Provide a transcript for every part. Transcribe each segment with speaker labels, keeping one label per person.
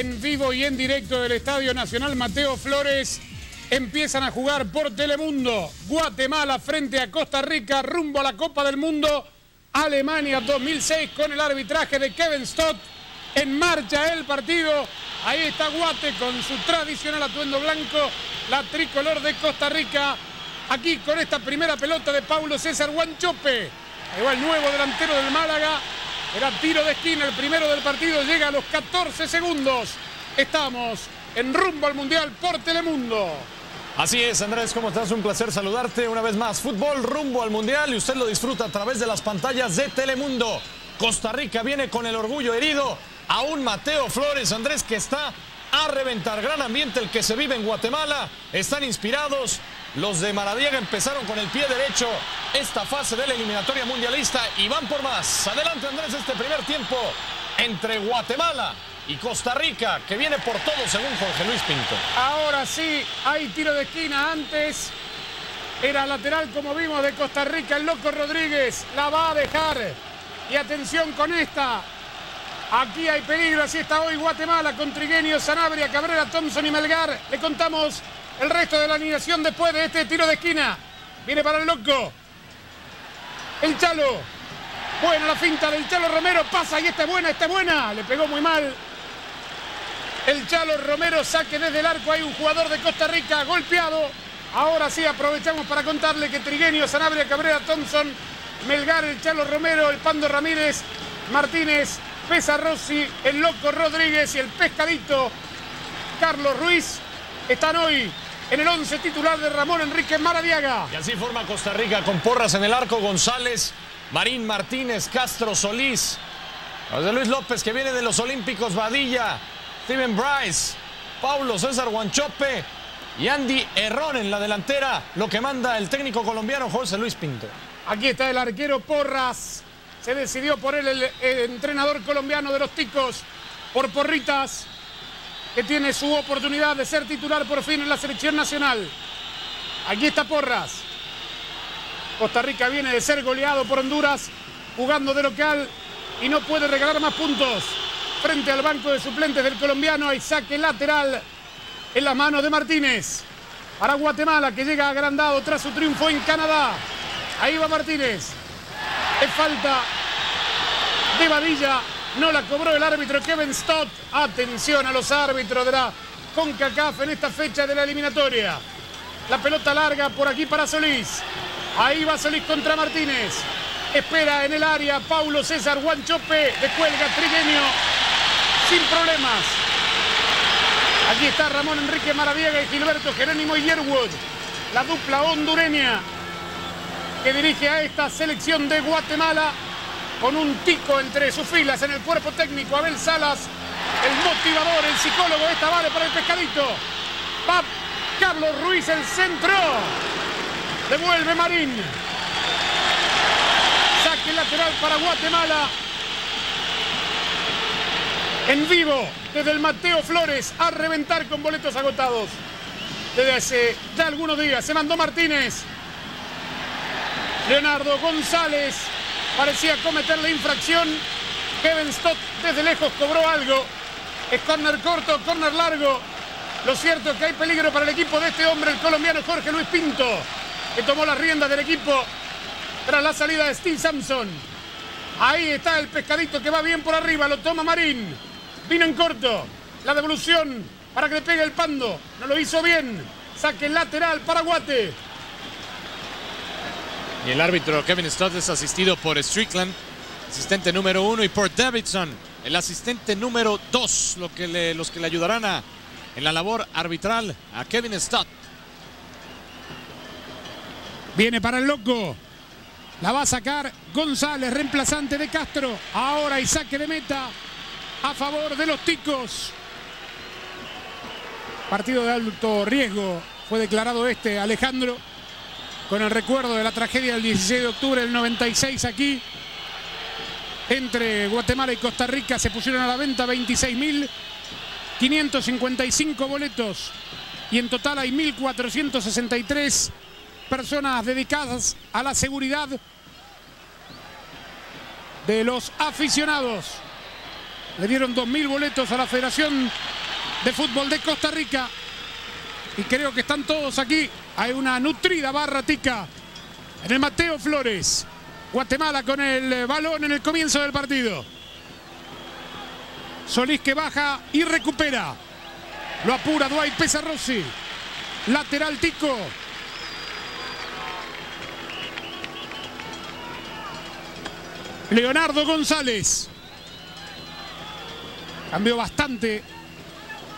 Speaker 1: en vivo y en directo del Estadio Nacional Mateo Flores. Empiezan a jugar por Telemundo. Guatemala frente a Costa Rica, rumbo a la Copa del Mundo. Alemania 2006 con el arbitraje de Kevin Stott. En marcha el partido. Ahí está Guate con su tradicional atuendo blanco. La tricolor de Costa Rica. Aquí con esta primera pelota de Paulo César Guanchope. El nuevo delantero del Málaga. Era tiro de esquina, el primero del partido llega a los 14 segundos. Estamos en rumbo al Mundial por Telemundo.
Speaker 2: Así es, Andrés, ¿cómo estás? Un placer saludarte una vez más. Fútbol rumbo al Mundial y usted lo disfruta a través de las pantallas de Telemundo. Costa Rica viene con el orgullo herido. Aún Mateo Flores, Andrés, que está a reventar. Gran ambiente el que se vive en Guatemala. Están inspirados. Los de Maradiaga empezaron con el pie derecho esta fase de la eliminatoria mundialista y van por más. Adelante Andrés, este primer tiempo entre Guatemala y Costa Rica, que viene por todo según Jorge Luis Pinto.
Speaker 1: Ahora sí, hay tiro de esquina. Antes era lateral, como vimos, de Costa Rica. El loco Rodríguez la va a dejar. Y atención con esta. Aquí hay peligro, así está hoy Guatemala con Trigueño, Sanabria, Cabrera, Thompson y Melgar. Le contamos el resto de la alineación después de este tiro de esquina. Viene para el loco. El Chalo. Buena la finta del Chalo Romero. Pasa y esta es buena, esta es buena. Le pegó muy mal. El Chalo Romero saque desde el arco. Hay un jugador de Costa Rica golpeado. Ahora sí aprovechamos para contarle que Trigueño, Sanabria, Cabrera, Thompson, Melgar, el Chalo Romero, el Pando Ramírez, Martínez, Pesa Rossi, el Loco Rodríguez y el Pescadito Carlos Ruiz están hoy en el 11 titular de Ramón Enrique Maradiaga.
Speaker 2: Y así forma Costa Rica con porras en el arco González, Marín Martínez, Castro Solís, José Luis López que viene de los Olímpicos, Badilla, Steven Bryce, Paulo César Guanchope y Andy Herrón en la delantera, lo que manda el técnico colombiano José Luis Pinto.
Speaker 1: Aquí está el arquero Porras. Se decidió por él el, el entrenador colombiano de los Ticos por Porritas que tiene su oportunidad de ser titular por fin en la selección nacional. Aquí está Porras. Costa Rica viene de ser goleado por Honduras, jugando de local y no puede regalar más puntos. Frente al banco de suplentes del colombiano hay saque lateral en las manos de Martínez. Para Guatemala que llega agrandado tras su triunfo en Canadá. Ahí va Martínez. Es falta de Badilla no la cobró el árbitro Kevin Stott. Atención a los árbitros de la CONCACAF en esta fecha de la eliminatoria. La pelota larga por aquí para Solís. Ahí va Solís contra Martínez. Espera en el área Paulo César Guanchope. Descuelga Trigueño. Sin problemas. Aquí está Ramón Enrique Maraviega y Gilberto Jerónimo Yerwood. La dupla hondureña que dirige a esta selección de Guatemala con un tico entre sus filas en el cuerpo técnico, Abel Salas, el motivador, el psicólogo, esta vale para el pescadito. Va Carlos Ruiz, el centro. Devuelve Marín. Saque lateral para Guatemala. En vivo, desde el Mateo Flores, a reventar con boletos agotados. Desde hace ya algunos días se mandó Martínez. Leonardo González parecía cometer la infracción. Kevin Stott desde lejos cobró algo. Es corner corto, corner largo. Lo cierto es que hay peligro para el equipo de este hombre, el colombiano Jorge Luis Pinto, que tomó las riendas del equipo tras la salida de Steve Sampson. Ahí está el pescadito que va bien por arriba, lo toma Marín. Vino en corto. La devolución para que le pegue el pando. No lo hizo bien. Saque lateral para Guate.
Speaker 3: Y el árbitro Kevin Stott es asistido por Strickland, asistente número uno, y por Davidson, el asistente número dos, los que le ayudarán en la labor arbitral a Kevin Stott.
Speaker 1: Viene para el loco. La va a sacar González, reemplazante de Castro. Ahora hay saque de meta a favor de los ticos. Partido de alto riesgo. Fue declarado este Alejandro con el recuerdo de la tragedia del 16 de octubre del 96 aquí. Entre Guatemala y Costa Rica se pusieron a la venta 26.555 boletos y en total hay 1.463 personas dedicadas a la seguridad de los aficionados. Le dieron 2.000 boletos a la Federación de Fútbol de Costa Rica. Y creo que están todos aquí. Hay una nutrida barra tica en el Mateo Flores. Guatemala con el balón en el comienzo del partido. Solís que baja y recupera. Lo apura Dwight Pesarossi. Lateral Tico. Leonardo González. Cambió bastante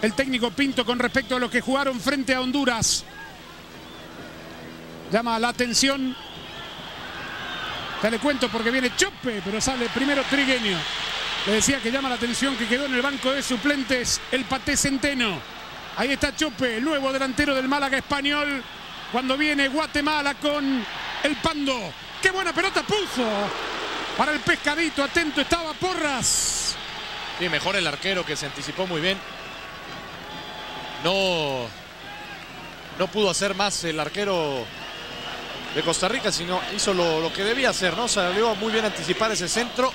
Speaker 1: el técnico Pinto con respecto a los que jugaron frente a Honduras. Llama la atención. Ya le cuento porque viene Chope, pero sale primero Trigueño. Le decía que llama la atención que quedó en el banco de suplentes el Paté Centeno. Ahí está Chope, el nuevo delantero del Málaga español. Cuando viene Guatemala con el Pando. ¡Qué buena pelota puso! Para el pescadito, atento estaba Porras.
Speaker 3: Sí, mejor el arquero que se anticipó muy bien. No, no pudo hacer más el arquero de Costa Rica, sino hizo lo, lo, que debía hacer, ¿no? Salió muy bien anticipar ese centro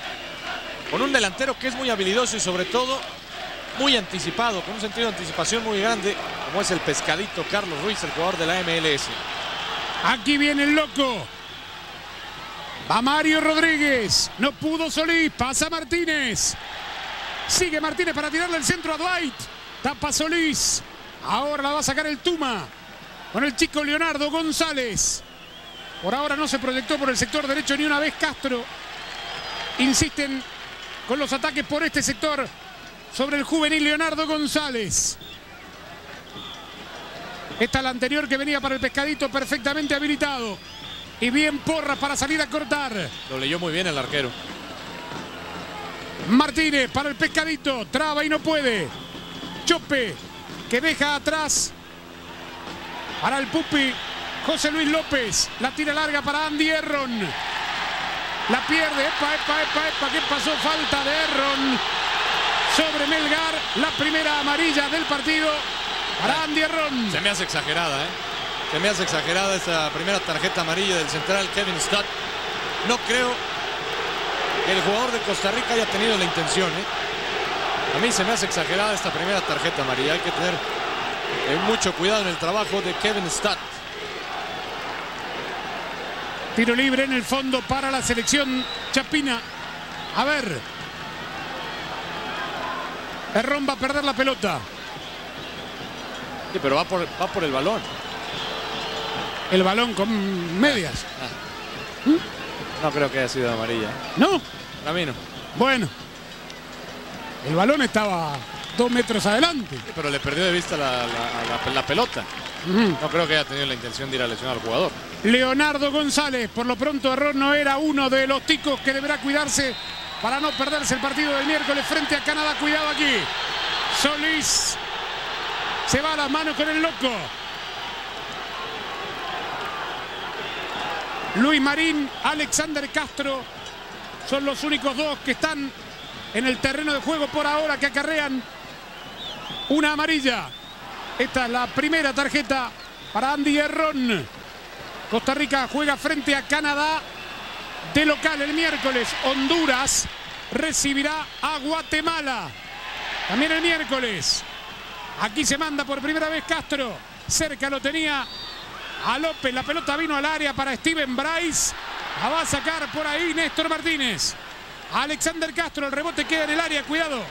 Speaker 3: con un delantero que es muy habilidoso y sobre todo muy anticipado, con un sentido de anticipación muy grande, como es el pescadito Carlos Ruiz, el jugador de la MLS.
Speaker 1: Aquí viene el loco. Va Mario Rodríguez. No pudo Solís. Pasa Martínez. Sigue Martínez para tirarle el centro a Dwight. Tapa Solís. Ahora la va a sacar el Tuma. Con el chico Leonardo González. Por ahora no se proyectó por el sector derecho ni una vez Castro. Insisten con los ataques por este sector sobre el juvenil Leonardo González. Esta es la anterior que venía para el pescadito perfectamente habilitado. Y bien Porras para salir a cortar.
Speaker 3: Lo leyó muy bien el arquero.
Speaker 1: Martínez para el pescadito. Traba y no puede. Chope que deja atrás para el Pupi. José Luis López. La tira larga para Andy Erron. La pierde. Epa, epa, epa, epa. ¿Qué pasó? Falta de Erron sobre Melgar. La primera amarilla del partido para Andy Erron.
Speaker 3: Se me hace exagerada, ¿eh? Se me hace exagerada esta primera tarjeta amarilla del central Kevin Stott. No creo que el jugador de Costa Rica haya tenido la intención. ¿eh? A mí se me hace exagerada esta primera tarjeta amarilla. Hay que tener eh, mucho cuidado en el trabajo de Kevin Stott.
Speaker 1: Tiro libre en el fondo para la selección Chapina. A ver. Errón va a perder la pelota.
Speaker 3: Sí, pero va por, va por el balón.
Speaker 1: El balón con medias.
Speaker 3: Ah. ¿Mm? No creo que haya sido amarilla.
Speaker 1: ¿No?
Speaker 3: A mí no.
Speaker 1: Bueno. El balón estaba dos metros adelante.
Speaker 3: Sí, pero le perdió de vista la, la, la, la pelota. -huh. No creo que haya tenido la intención de ir a lesionar al jugador.
Speaker 1: Leonardo González, por lo pronto error no era uno de los ticos que deberá cuidarse para no perderse el partido del miércoles frente a Canadá. Cuidado aquí. Solís se va a las manos con el loco. Luis Marín, Alexander Castro son los únicos dos que están en el terreno de juego por ahora que acarrean una amarilla. Esta es la primera tarjeta para Andy Herrón. Costa Rica juega frente a Canadá de local el miércoles. Honduras recibirá a Guatemala. También el miércoles. Aquí se manda por primera vez Castro. Cerca lo tenía a López. La pelota vino al área para Steven Bryce. La va a sacar por ahí Néstor Martínez. Alexander Castro. El rebote queda en el área. Cuidado.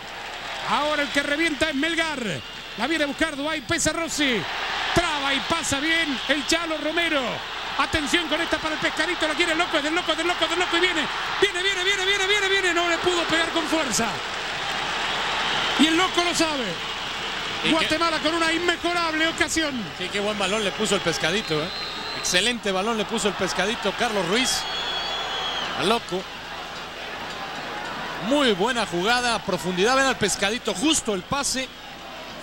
Speaker 1: Ahora el que revienta es Melgar. La viene a buscar Dwight Pesarossi. Traba y pasa bien el Chalo Romero. Atención con esta para el pescadito. La quiere el loco, es del loco, del loco, del loco. Y viene, viene, viene, viene, viene, viene, viene. No le pudo pegar con fuerza. Y el loco lo sabe. Guatemala con una inmejorable ocasión.
Speaker 3: Sí, qué buen balón le puso el pescadito. ¿eh? Excelente balón le puso el pescadito Carlos Ruiz. Al loco. Muy buena jugada. Profundidad. Ven al pescadito. Justo el pase.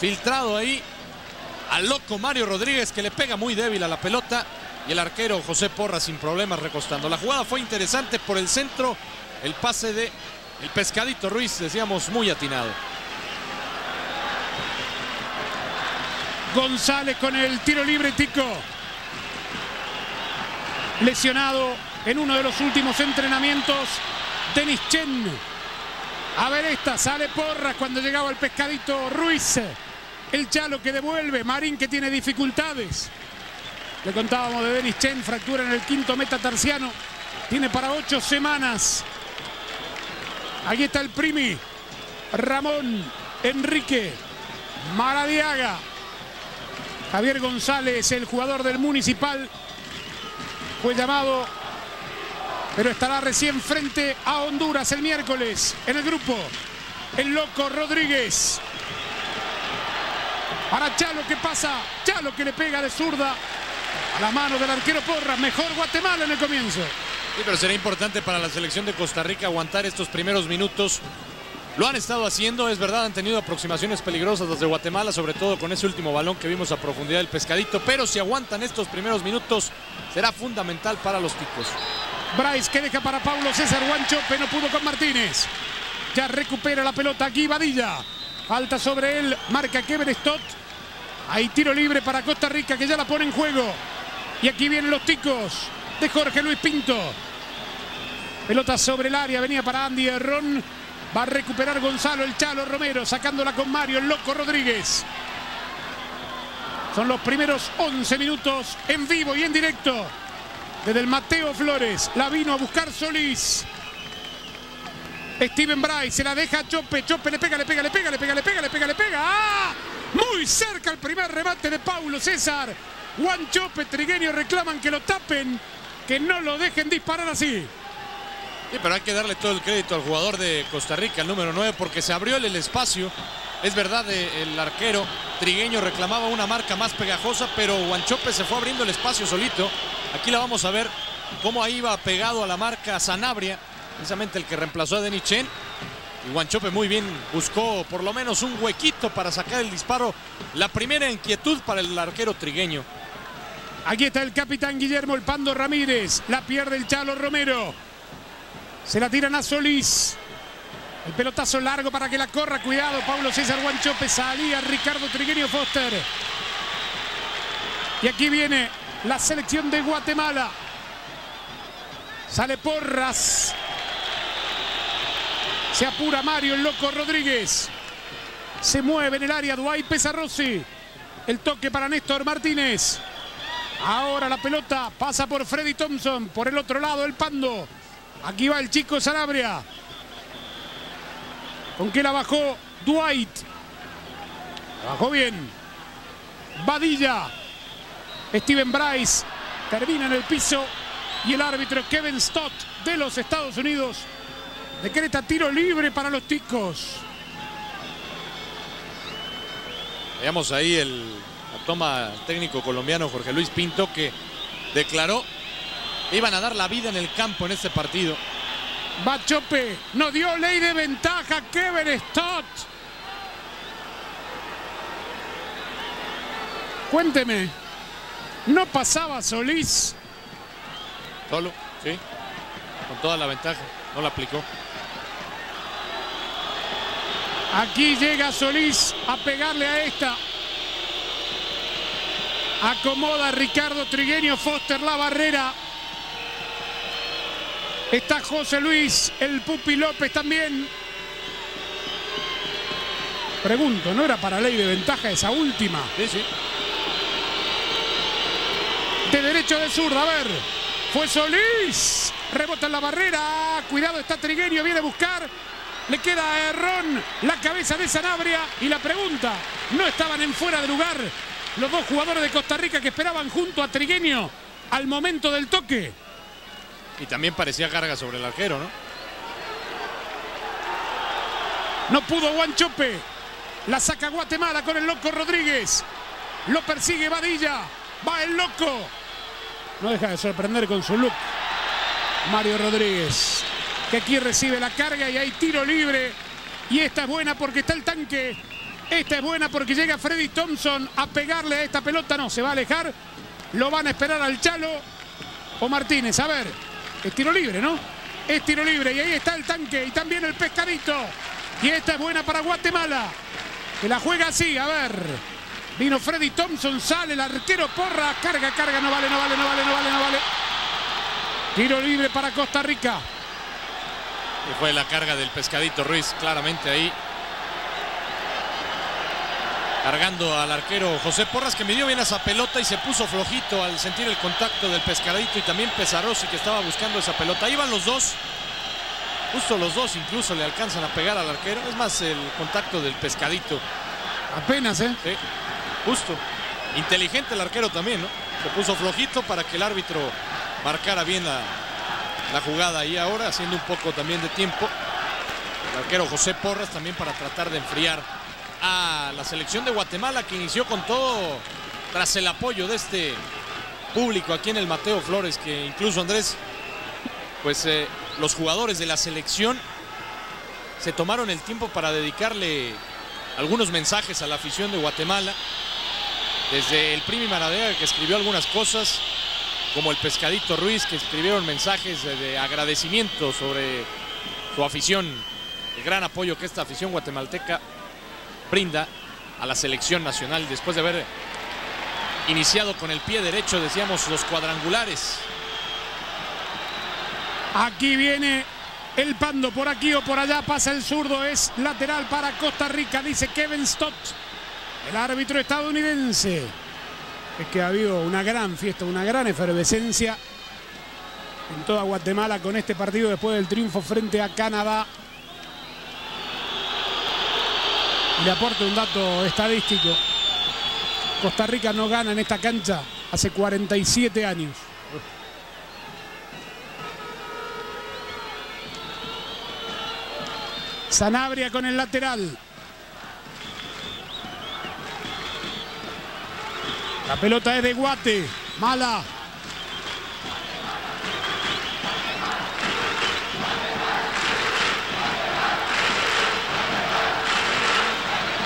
Speaker 3: Filtrado ahí. Al loco Mario Rodríguez que le pega muy débil a la pelota. Y el arquero José Porra sin problemas recostando. La jugada fue interesante por el centro. El pase de el pescadito Ruiz, decíamos, muy atinado.
Speaker 1: González con el tiro libre, Tico. Lesionado en uno de los últimos entrenamientos. Denis Chen. A ver esta, sale Porras cuando llegaba el pescadito Ruiz. El Chalo que devuelve, Marín que tiene dificultades. Le contábamos de Denis Chen, fractura en el quinto metatarsiano. Tiene para ocho semanas. Aquí está el Primi. Ramón, Enrique, Maradiaga. Javier González, el jugador del Municipal. Fue llamado, pero estará recién frente a Honduras el miércoles en el grupo. El loco Rodríguez. Para Chalo que pasa. Chalo que le pega de zurda a la mano del arquero Porras. Mejor Guatemala en el comienzo.
Speaker 3: Sí, pero será importante para la selección de Costa Rica aguantar estos primeros minutos. Lo han estado haciendo, es verdad, han tenido aproximaciones peligrosas desde Guatemala, sobre todo con ese último balón que vimos a profundidad del pescadito, pero si aguantan estos primeros minutos será fundamental para los ticos.
Speaker 1: Bryce que deja para Paulo César Guanchope, no pudo con Martínez. Ya recupera la pelota aquí Badilla. Falta sobre él, marca Kevin Stott. Hay tiro libre para Costa Rica que ya la pone en juego. Y aquí vienen los ticos de Jorge Luis Pinto. Pelota sobre el área, venía para Andy Herrón. Va a recuperar Gonzalo el Chalo Romero, sacándola con Mario, el loco Rodríguez. Son los primeros 11 minutos en vivo y en directo. Desde el Mateo Flores, la vino a buscar Solís. Steven Bryce se la deja a Chope. Chope le pega, le pega, le pega, le pega, le pega, le pega, le pega. ¡Ah! Muy cerca el primer remate de Paulo César. Juan Chope, Trigueño reclaman que lo tapen, que no lo dejen disparar así.
Speaker 3: Sí, pero hay que darle todo el crédito al jugador de Costa Rica, el número 9, porque se abrió el espacio. Es verdad, el arquero Trigueño reclamaba una marca más pegajosa, pero Guanchope se fue abriendo el espacio solito. Aquí la vamos a ver cómo ahí va pegado a la marca Sanabria, precisamente el que reemplazó a Denis Chen. Y Guanchope muy bien buscó por lo menos un huequito para sacar el disparo. La primera inquietud para el arquero trigueño.
Speaker 1: Aquí está el capitán Guillermo El Pando Ramírez. La pierde el Chalo Romero. Se la tiran a Solís. El pelotazo largo para que la corra. Cuidado, Pablo César Guanchope. Salía Ricardo Trigueño Foster. Y aquí viene la selección de Guatemala. Sale Porras. Se apura Mario, el loco Rodríguez. Se mueve en el área Dwight Pesarossi. El toque para Néstor Martínez. Ahora la pelota pasa por Freddy Thompson. Por el otro lado el Pando. Aquí va el chico Sanabria. ¿Con qué la bajó Dwight? Bajó bien. Badilla. Steven Bryce. Termina en el piso. Y el árbitro Kevin Stott de los Estados Unidos decreta tiro libre para los ticos.
Speaker 3: Veamos ahí el, la toma técnico colombiano Jorge Luis Pinto que declaró iban a dar la vida en el campo en este partido.
Speaker 1: Bachope, no dio ley de ventaja Kevin Stott. Cuénteme, ¿no pasaba Solís?
Speaker 3: Solo, sí, con toda la ventaja, no la aplicó.
Speaker 1: Aquí llega Solís a pegarle a esta. Acomoda Ricardo Trigueño Foster la barrera. Está José Luis, el Pupi López también. Pregunto, ¿no era para ley de ventaja esa última?
Speaker 3: Sí, sí.
Speaker 1: De derecho de zurda, a ver. Fue Solís. Rebota en la barrera. Cuidado, está Trigueño, viene a buscar. Le queda a Errón la cabeza de Sanabria. Y la pregunta, ¿no estaban en fuera de lugar los dos jugadores de Costa Rica que esperaban junto a Trigueño al momento del toque?
Speaker 3: Y también parecía carga sobre el arquero, ¿no?
Speaker 1: No pudo Guanchope. La saca Guatemala con el loco Rodríguez. Lo persigue Badilla. Va el loco. No deja de sorprender con su look. Mario Rodríguez. Que aquí recibe la carga y hay tiro libre. Y esta es buena porque está el tanque. Esta es buena porque llega Freddy Thompson a pegarle a esta pelota. No, se va a alejar. Lo van a esperar al Chalo o Martínez. A ver, es tiro libre, ¿no? Es tiro libre y ahí está el tanque y también el pescadito. Y esta es buena para Guatemala. Que la juega así, a ver. Vino Freddy Thompson, sale el arquero Porra. Carga, carga, no vale, no vale, no vale, no vale, no vale. Tiro libre para Costa Rica.
Speaker 3: Y fue la carga del pescadito Ruiz, claramente ahí. Cargando al arquero José Porras, que midió bien esa pelota y se puso flojito al sentir el contacto del pescadito y también Pesarosi, que estaba buscando esa pelota. Ahí van los dos. Justo los dos incluso le alcanzan a pegar al arquero. Es más el contacto del pescadito.
Speaker 1: Apenas, ¿eh?
Speaker 3: Sí, justo. Inteligente el arquero también, ¿no? Se puso flojito para que el árbitro marcara bien la, la jugada ahí ahora, haciendo un poco también de tiempo. El arquero José Porras también para tratar de enfriar a la selección de Guatemala que inició con todo tras el apoyo de este público aquí en el Mateo Flores, que incluso Andrés, pues eh, los jugadores de la selección se tomaron el tiempo para dedicarle algunos mensajes a la afición de Guatemala. Desde el Primi Maradea que escribió algunas cosas, como el Pescadito Ruiz que escribieron mensajes de, de agradecimiento sobre su afición, el gran apoyo que esta afición guatemalteca brinda a la selección nacional después de haber iniciado con el pie derecho, decíamos, los cuadrangulares.
Speaker 1: Aquí viene el pando por aquí o por allá, pasa el zurdo, es lateral para Costa Rica, dice Kevin Stott, el árbitro estadounidense. Es que ha habido una gran fiesta, una gran efervescencia en toda Guatemala con este partido después del triunfo frente a Canadá. Le aporto un dato estadístico. Costa Rica no gana en esta cancha hace 47 años. Sanabria con el lateral. La pelota es de Guate. Mala.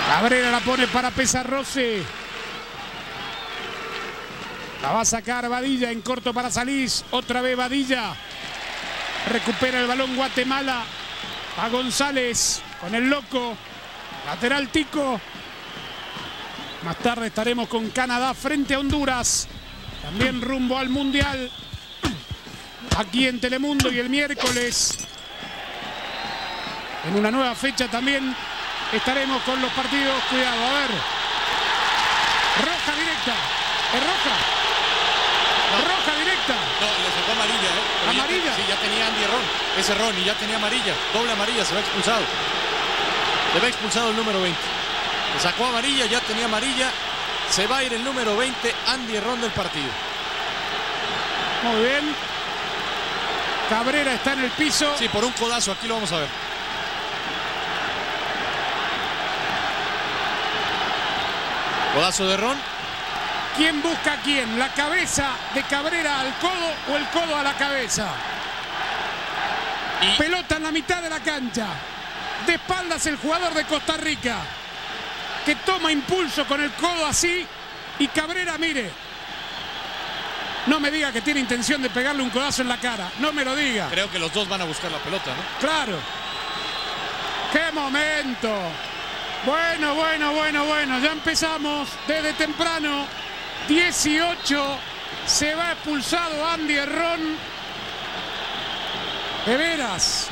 Speaker 1: Cabrera la pone para Pesarrose. La va a sacar Badilla en corto para Salís. Otra vez Badilla. Recupera el balón Guatemala. A González con el loco. Lateral Tico. Más tarde estaremos con Canadá frente a Honduras. También rumbo al Mundial. Aquí en Telemundo y el miércoles. En una nueva fecha también estaremos con los partidos. Cuidado, a ver. Roja directa. ¿Es roja? Roja directa.
Speaker 3: No, le sacó amarilla, ¿eh?
Speaker 1: ¿Amarilla?
Speaker 3: sí, ya tenía Andy Ron. Ese Ron y ya tenía amarilla. Doble amarilla, se va expulsado. Se va expulsado el número 20. Le sacó amarilla, ya tenía amarilla. Se va a ir el número 20, Andy Ron del partido.
Speaker 1: Muy bien. Cabrera está en el piso.
Speaker 3: Sí, por un codazo, aquí lo vamos a ver. Codazo de Ron.
Speaker 1: ¿Quién busca a quién? ¿La cabeza de Cabrera al codo o el codo a la cabeza?
Speaker 3: Y
Speaker 1: Pelota en la mitad de la cancha. De espaldas el jugador de Costa Rica. Que toma impulso con el codo así. Y Cabrera, mire. No me diga que tiene intención de pegarle un codazo en la cara. No me lo diga.
Speaker 3: creo que los dos van a buscar la pelota, ¿no?
Speaker 1: Claro. ¡Qué momento! Bueno, bueno, bueno, bueno. Ya empezamos desde temprano. 18. Se va expulsado Andy Herrón. De veras.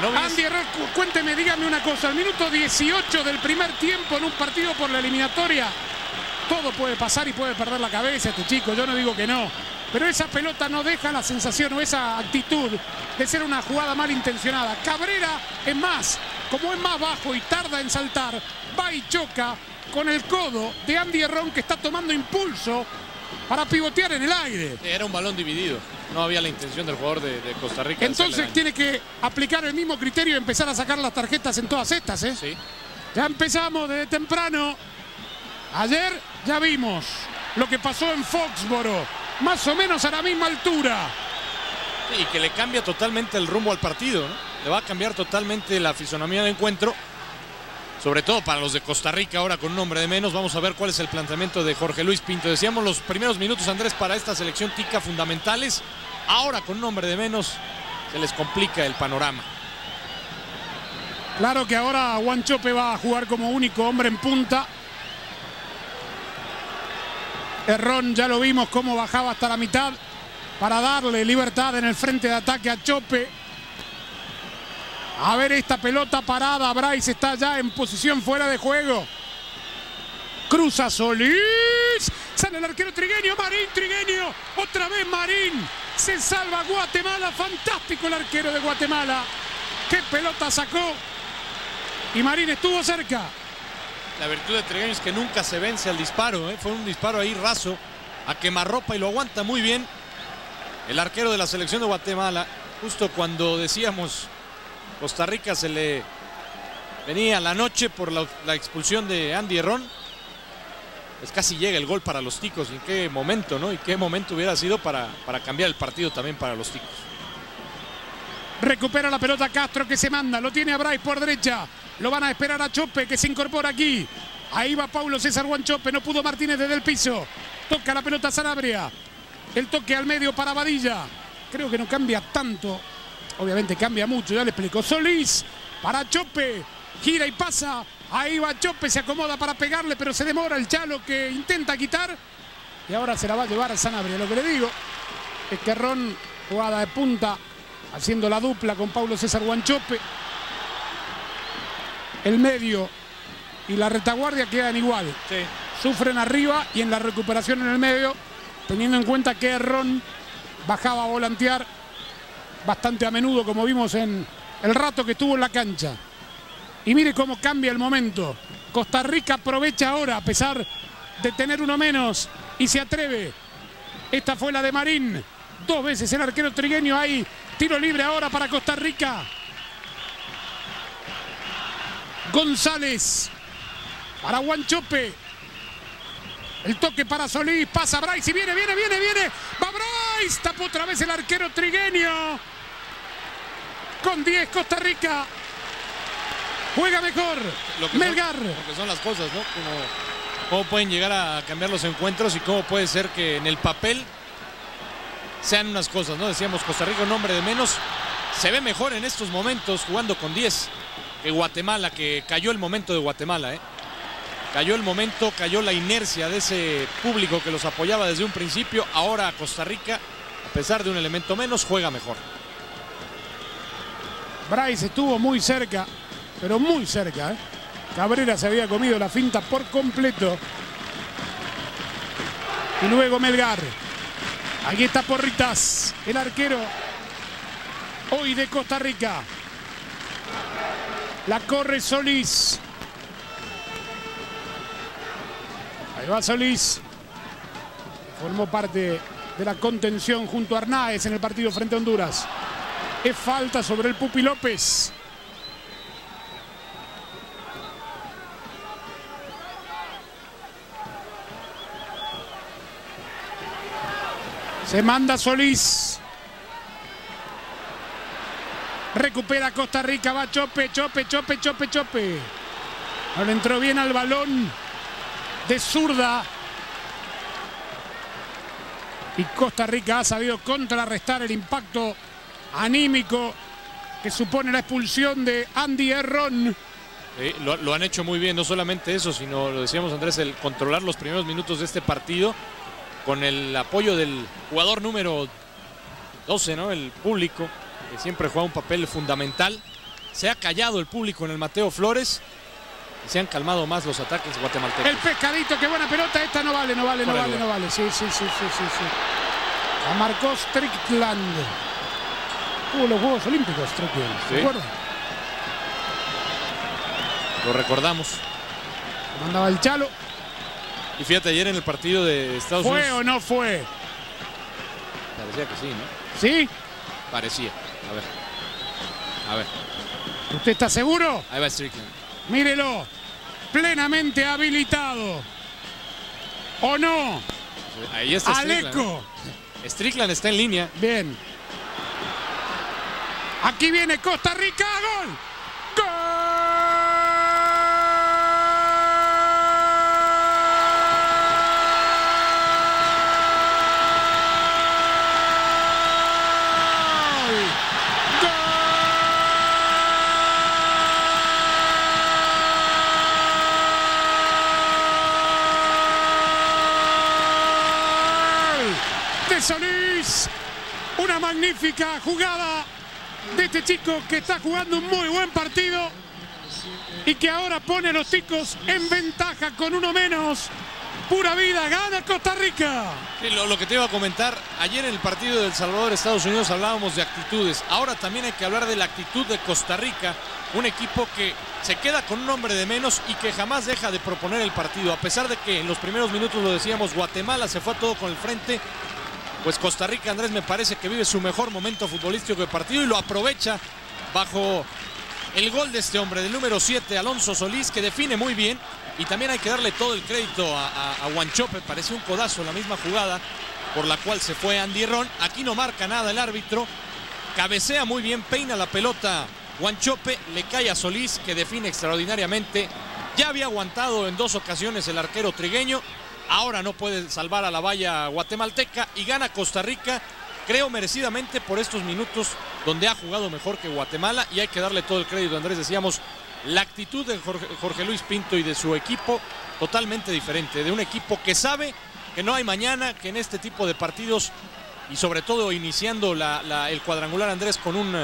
Speaker 3: No vi
Speaker 1: Andy Herrón, cu- cuénteme, dígame una cosa. Al minuto 18 del primer tiempo en un partido por la eliminatoria, todo puede pasar y puede perder la cabeza este chico. Yo no digo que no. Pero esa pelota no deja la sensación o esa actitud de ser una jugada malintencionada. Cabrera, es más, como es más bajo y tarda en saltar, va y choca con el codo de Andy Herrón que está tomando impulso para pivotear en el aire.
Speaker 3: Era un balón dividido. No había la intención del jugador de, de Costa Rica.
Speaker 1: Entonces tiene que aplicar el mismo criterio y empezar a sacar las tarjetas en todas estas, ¿eh?
Speaker 3: Sí.
Speaker 1: Ya empezamos desde temprano. Ayer ya vimos lo que pasó en Foxboro, más o menos a la misma altura.
Speaker 3: Y que le cambia totalmente el rumbo al partido, ¿no? Le va a cambiar totalmente la fisonomía del encuentro. Sobre todo para los de Costa Rica, ahora con un hombre de menos. Vamos a ver cuál es el planteamiento de Jorge Luis Pinto. Decíamos los primeros minutos, Andrés, para esta selección tica fundamentales. Ahora con un hombre de menos se les complica el panorama.
Speaker 1: Claro que ahora Chope va a jugar como único hombre en punta. Errón ya lo vimos cómo bajaba hasta la mitad. para darle libertad en el frente de ataque a Chope. A ver esta pelota parada. Bryce está ya en posición fuera de juego. Cruza Solís. Sale el arquero Trigueño. Marín Trigueño. Otra vez Marín. Se salva Guatemala. Fantástico el arquero de Guatemala. Qué pelota sacó. Y Marín estuvo cerca.
Speaker 3: La virtud de Trigueño es que nunca se vence al disparo. ¿eh? Fue un disparo ahí raso a quemarropa y lo aguanta muy bien. El arquero de la selección de Guatemala, justo cuando decíamos Costa Rica se le venía la noche por la, expulsión de Andy Herrón. Pues casi llega el gol para los ticos. ¿Y en qué momento, no? ¿Y qué momento hubiera sido para, para cambiar el partido también para los ticos?
Speaker 1: Recupera la pelota Castro que se manda. Lo tiene a por derecha. Lo van a esperar a Chope que se incorpora aquí. Ahí va Paulo César Guanchope. No pudo Martínez desde el piso. Toca la pelota Sanabria. El toque al medio para Badilla. Creo que no cambia tanto. Obviamente cambia mucho, ya le explico. Solís para Chope. Gira y pasa. Ahí va Chope, se acomoda para pegarle, pero se demora el Chalo que intenta quitar. Y ahora se la va a llevar a Sanabria. Lo que le digo es que Ron, jugada de punta, haciendo la dupla con Paulo César Guanchope. El medio y la retaguardia quedan igual.
Speaker 3: Sí.
Speaker 1: Sufren arriba y en la recuperación en el medio, teniendo en cuenta que Ron bajaba a volantear bastante a menudo, como vimos en el rato que estuvo en la cancha. Y mire cómo cambia el momento. Costa Rica aprovecha ahora, a pesar de tener uno menos, y se atreve. Esta fue la de Marín. Dos veces el arquero trigueño ahí. Tiro libre ahora para Costa Rica. González. Para Guanchope. El toque para Solís. Pasa Bryce y viene, viene, viene, viene. Va Bryce. Tapó otra vez el arquero trigueño. Con 10 Costa Rica. Juega mejor.
Speaker 3: Lo que
Speaker 1: Melgar.
Speaker 3: Son, lo que son las cosas, ¿no? Como, cómo pueden llegar a cambiar los encuentros y cómo puede ser que en el papel sean unas cosas, ¿no? Decíamos Costa Rica un hombre de menos. Se ve mejor en estos momentos jugando con 10 que Guatemala, que cayó el momento de Guatemala, ¿eh? Cayó el momento, cayó la inercia de ese público que los apoyaba desde un principio. Ahora Costa Rica, a pesar de un elemento menos, juega mejor.
Speaker 1: Bryce estuvo muy cerca, pero muy cerca. ¿eh? Cabrera se había comido la finta por completo. Y luego Melgar. Aquí está Porritas, el arquero hoy de Costa Rica. La corre Solís. Ahí va Solís. Formó parte de la contención junto a Arnaez en el partido frente a Honduras. Es falta sobre el Pupi López. Se manda Solís. Recupera Costa Rica, va Chope, Chope, Chope, Chope, Chope. Le entró bien al balón de zurda. Y Costa Rica ha sabido contrarrestar el impacto anímico que supone la expulsión de Andy Herrón.
Speaker 3: Lo, lo han hecho muy bien, no solamente eso, sino lo decíamos Andrés, el controlar los primeros minutos de este partido con el apoyo del jugador número 12, ¿no? El público, que siempre juega un papel fundamental. Se ha callado el público en el Mateo Flores se han calmado más los ataques guatemaltecos.
Speaker 1: El pescadito, qué buena pelota. Esta no vale, no vale, no
Speaker 3: de
Speaker 1: vale, no vale. Sí, sí, sí, sí, sí, sí. La marcó Strickland. Hubo los Juegos Olímpicos, Strickland. ¿Se
Speaker 3: Sí.
Speaker 1: acuerdan?
Speaker 3: Lo recordamos.
Speaker 1: Mandaba el chalo.
Speaker 3: Y fíjate, ayer en el partido de Estados
Speaker 1: ¿Fue
Speaker 3: Unidos.
Speaker 1: o no fue?
Speaker 3: Parecía que sí, ¿no?
Speaker 1: ¿Sí?
Speaker 3: Parecía. A ver. A ver.
Speaker 1: ¿Usted está seguro?
Speaker 3: Ahí va Strickland.
Speaker 1: Mírelo. Plenamente habilitado. ¿O no?
Speaker 3: Ahí está Strickland.
Speaker 1: Aleco.
Speaker 3: ¿no? Strickland está en línea.
Speaker 1: Bien. Aquí viene Costa Rica. ¡Gol! ¡Gol! Una magnífica jugada de este chico que está jugando un muy buen partido y que ahora pone a los chicos en ventaja con uno menos. Pura vida, gana Costa Rica.
Speaker 3: lo, que te iba a comentar, ayer en el partido del Salvador, Estados Unidos, hablábamos de actitudes. Ahora también hay que hablar de la actitud de Costa Rica, un equipo que se queda con un hombre de menos y que jamás deja de proponer el partido. A pesar de que en los primeros minutos lo decíamos, Guatemala se fue a todo con el frente, pues Costa Rica, Andrés, me parece que vive su mejor momento futbolístico de partido y lo aprovecha bajo el gol de este hombre, del número 7, Alonso Solís, que define muy bien. Y también hay que darle todo el crédito a, a, parece un codazo la misma jugada por la cual se fue Andy Ron. Aquí no marca nada el árbitro, cabecea muy bien, peina la pelota Guanchope, le cae a Solís, que define extraordinariamente. Ya había aguantado en dos ocasiones el arquero trigueño, ahora no puede salvar a la valla guatemalteca y gana Costa Rica creo merecidamente por estos minutos donde ha jugado mejor que Guatemala y hay que darle todo el crédito, Andrés, decíamos, la actitud de Jorge, Luis Pinto y de su equipo totalmente diferente, de un equipo que sabe que no hay mañana, que en este tipo de partidos y sobre todo iniciando el cuadrangular Andrés con un,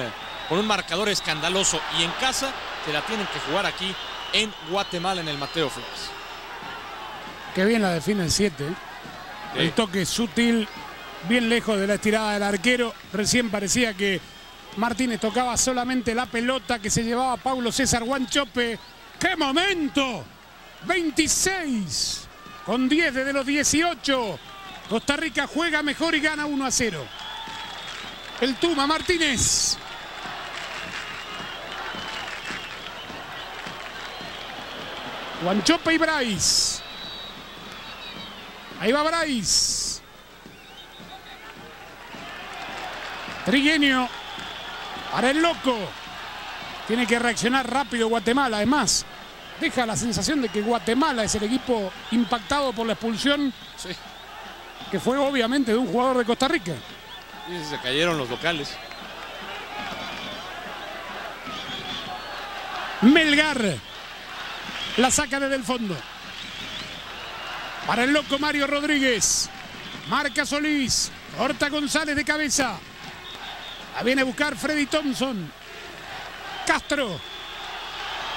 Speaker 3: con un marcador escandaloso y en casa se la tienen que jugar aquí en Guatemala en el Mateo Flores.
Speaker 1: Qué bien la define el 7. ¿eh? El toque sutil, bien lejos de la estirada del arquero. Recién parecía que Martínez tocaba solamente la pelota que se llevaba Paulo César Guanchope. ¡Qué momento! 26 con 10 desde los 18. Costa Rica juega mejor y gana 1 a 0. El Tuma Martínez. Guanchope y Bryce. Ahí va Bryce. Trigueño para el loco. Tiene que reaccionar rápido Guatemala. Además, deja la sensación de que Guatemala es el equipo impactado por la expulsión. Que fue obviamente de un jugador de Costa Rica.
Speaker 3: Y se cayeron los locales.
Speaker 1: Melgar la saca desde el fondo. Para el loco Mario Rodríguez. Marca Solís. Horta González de cabeza. La viene a buscar Freddy Thompson. Castro.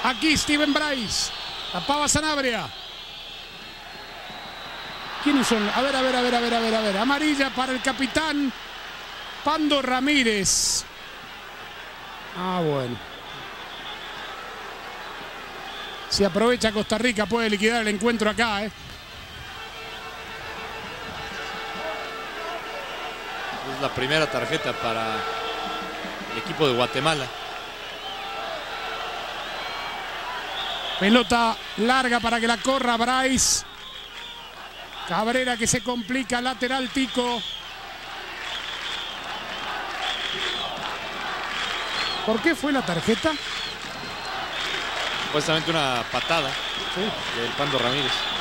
Speaker 1: Aquí Steven Bryce. Tapaba Sanabria. ¿Quiénes son? A ver, a ver, a ver, a ver, a ver, a ver. Amarilla para el capitán Pando Ramírez. Ah, bueno. Si aprovecha Costa Rica puede liquidar el encuentro acá, ¿eh?
Speaker 3: La primera tarjeta para equipo de Guatemala.
Speaker 1: Pelota larga para que la corra Bryce. Cabrera que se complica, lateral Tico. ¿Por qué fue la tarjeta?
Speaker 3: Supuestamente una patada del Pando Ramírez.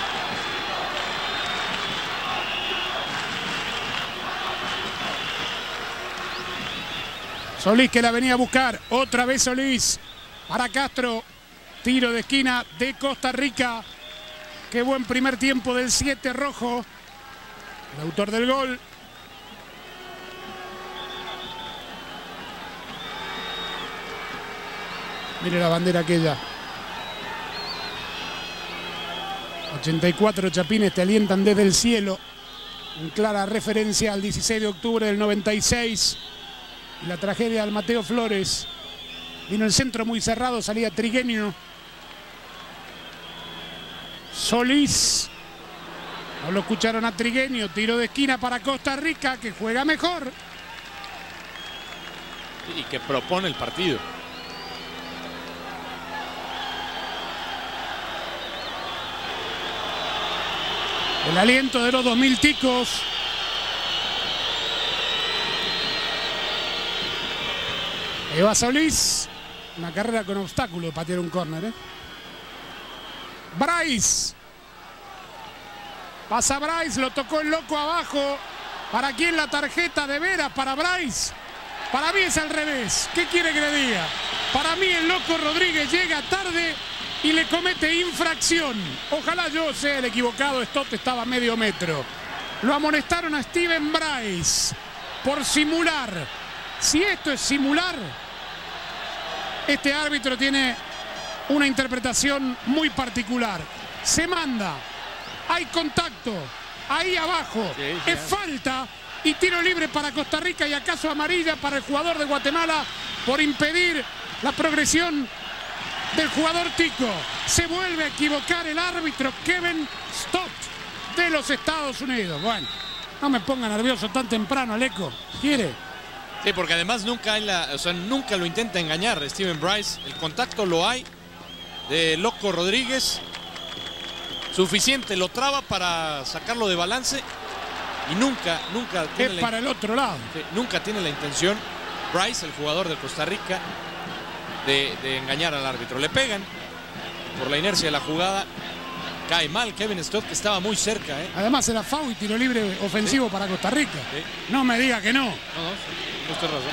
Speaker 1: Solís que la venía a buscar. Otra vez Solís. Para Castro. Tiro de esquina de Costa Rica. Qué buen primer tiempo del 7 rojo. El autor del gol. Mire la bandera aquella. 84 chapines te alientan desde el cielo. En clara referencia al 16 de octubre del 96 la tragedia del Mateo Flores. Vino el centro muy cerrado, salía Trigueño. Solís. No lo escucharon a Trigueño. Tiro de esquina para Costa Rica, que juega mejor.
Speaker 3: Y que propone el partido.
Speaker 1: El aliento de los 2000 ticos. Eva Solís. Una carrera con obstáculo de patear un córner. ¿eh? Bryce. Pasa Bryce, lo tocó el loco abajo. ¿Para quién la tarjeta de veras? Para Bryce. Para mí es al revés. ¿Qué quiere que le diga? Para mí el loco Rodríguez llega tarde y le comete infracción. Ojalá yo sea el equivocado. Stott estaba a medio metro. Lo amonestaron a Steven Bryce. por simular. Si esto es simular, este árbitro tiene una interpretación muy particular. Se manda, hay contacto, ahí abajo,
Speaker 3: Sí,
Speaker 1: es falta y tiro libre para Costa Rica y acaso amarilla para el jugador de Guatemala por impedir la progresión del jugador Tico. Se vuelve a equivocar el árbitro Kevin Stott de los Estados Unidos. Bueno, no me ponga nervioso tan temprano, Aleco. ¿Quiere?
Speaker 3: Sí, porque además nunca hay la, o sea, nunca lo intenta engañar Steven Bryce. El contacto lo hay de Loco Rodríguez. Suficiente, lo traba para sacarlo de balance y nunca, nunca tiene,
Speaker 1: Es
Speaker 3: la,
Speaker 1: para el otro lado.
Speaker 3: sí, nunca tiene la intención Bryce, el jugador de Costa Rica, de, de engañar al árbitro. Le pegan por la inercia de la jugada. Cae mal Kevin Stott, que estaba muy cerca. ¿eh?
Speaker 1: Además era FAU y tiro libre ofensivo para Costa Rica.
Speaker 3: Sí.
Speaker 1: No me diga que no.
Speaker 3: No, no, usted razón.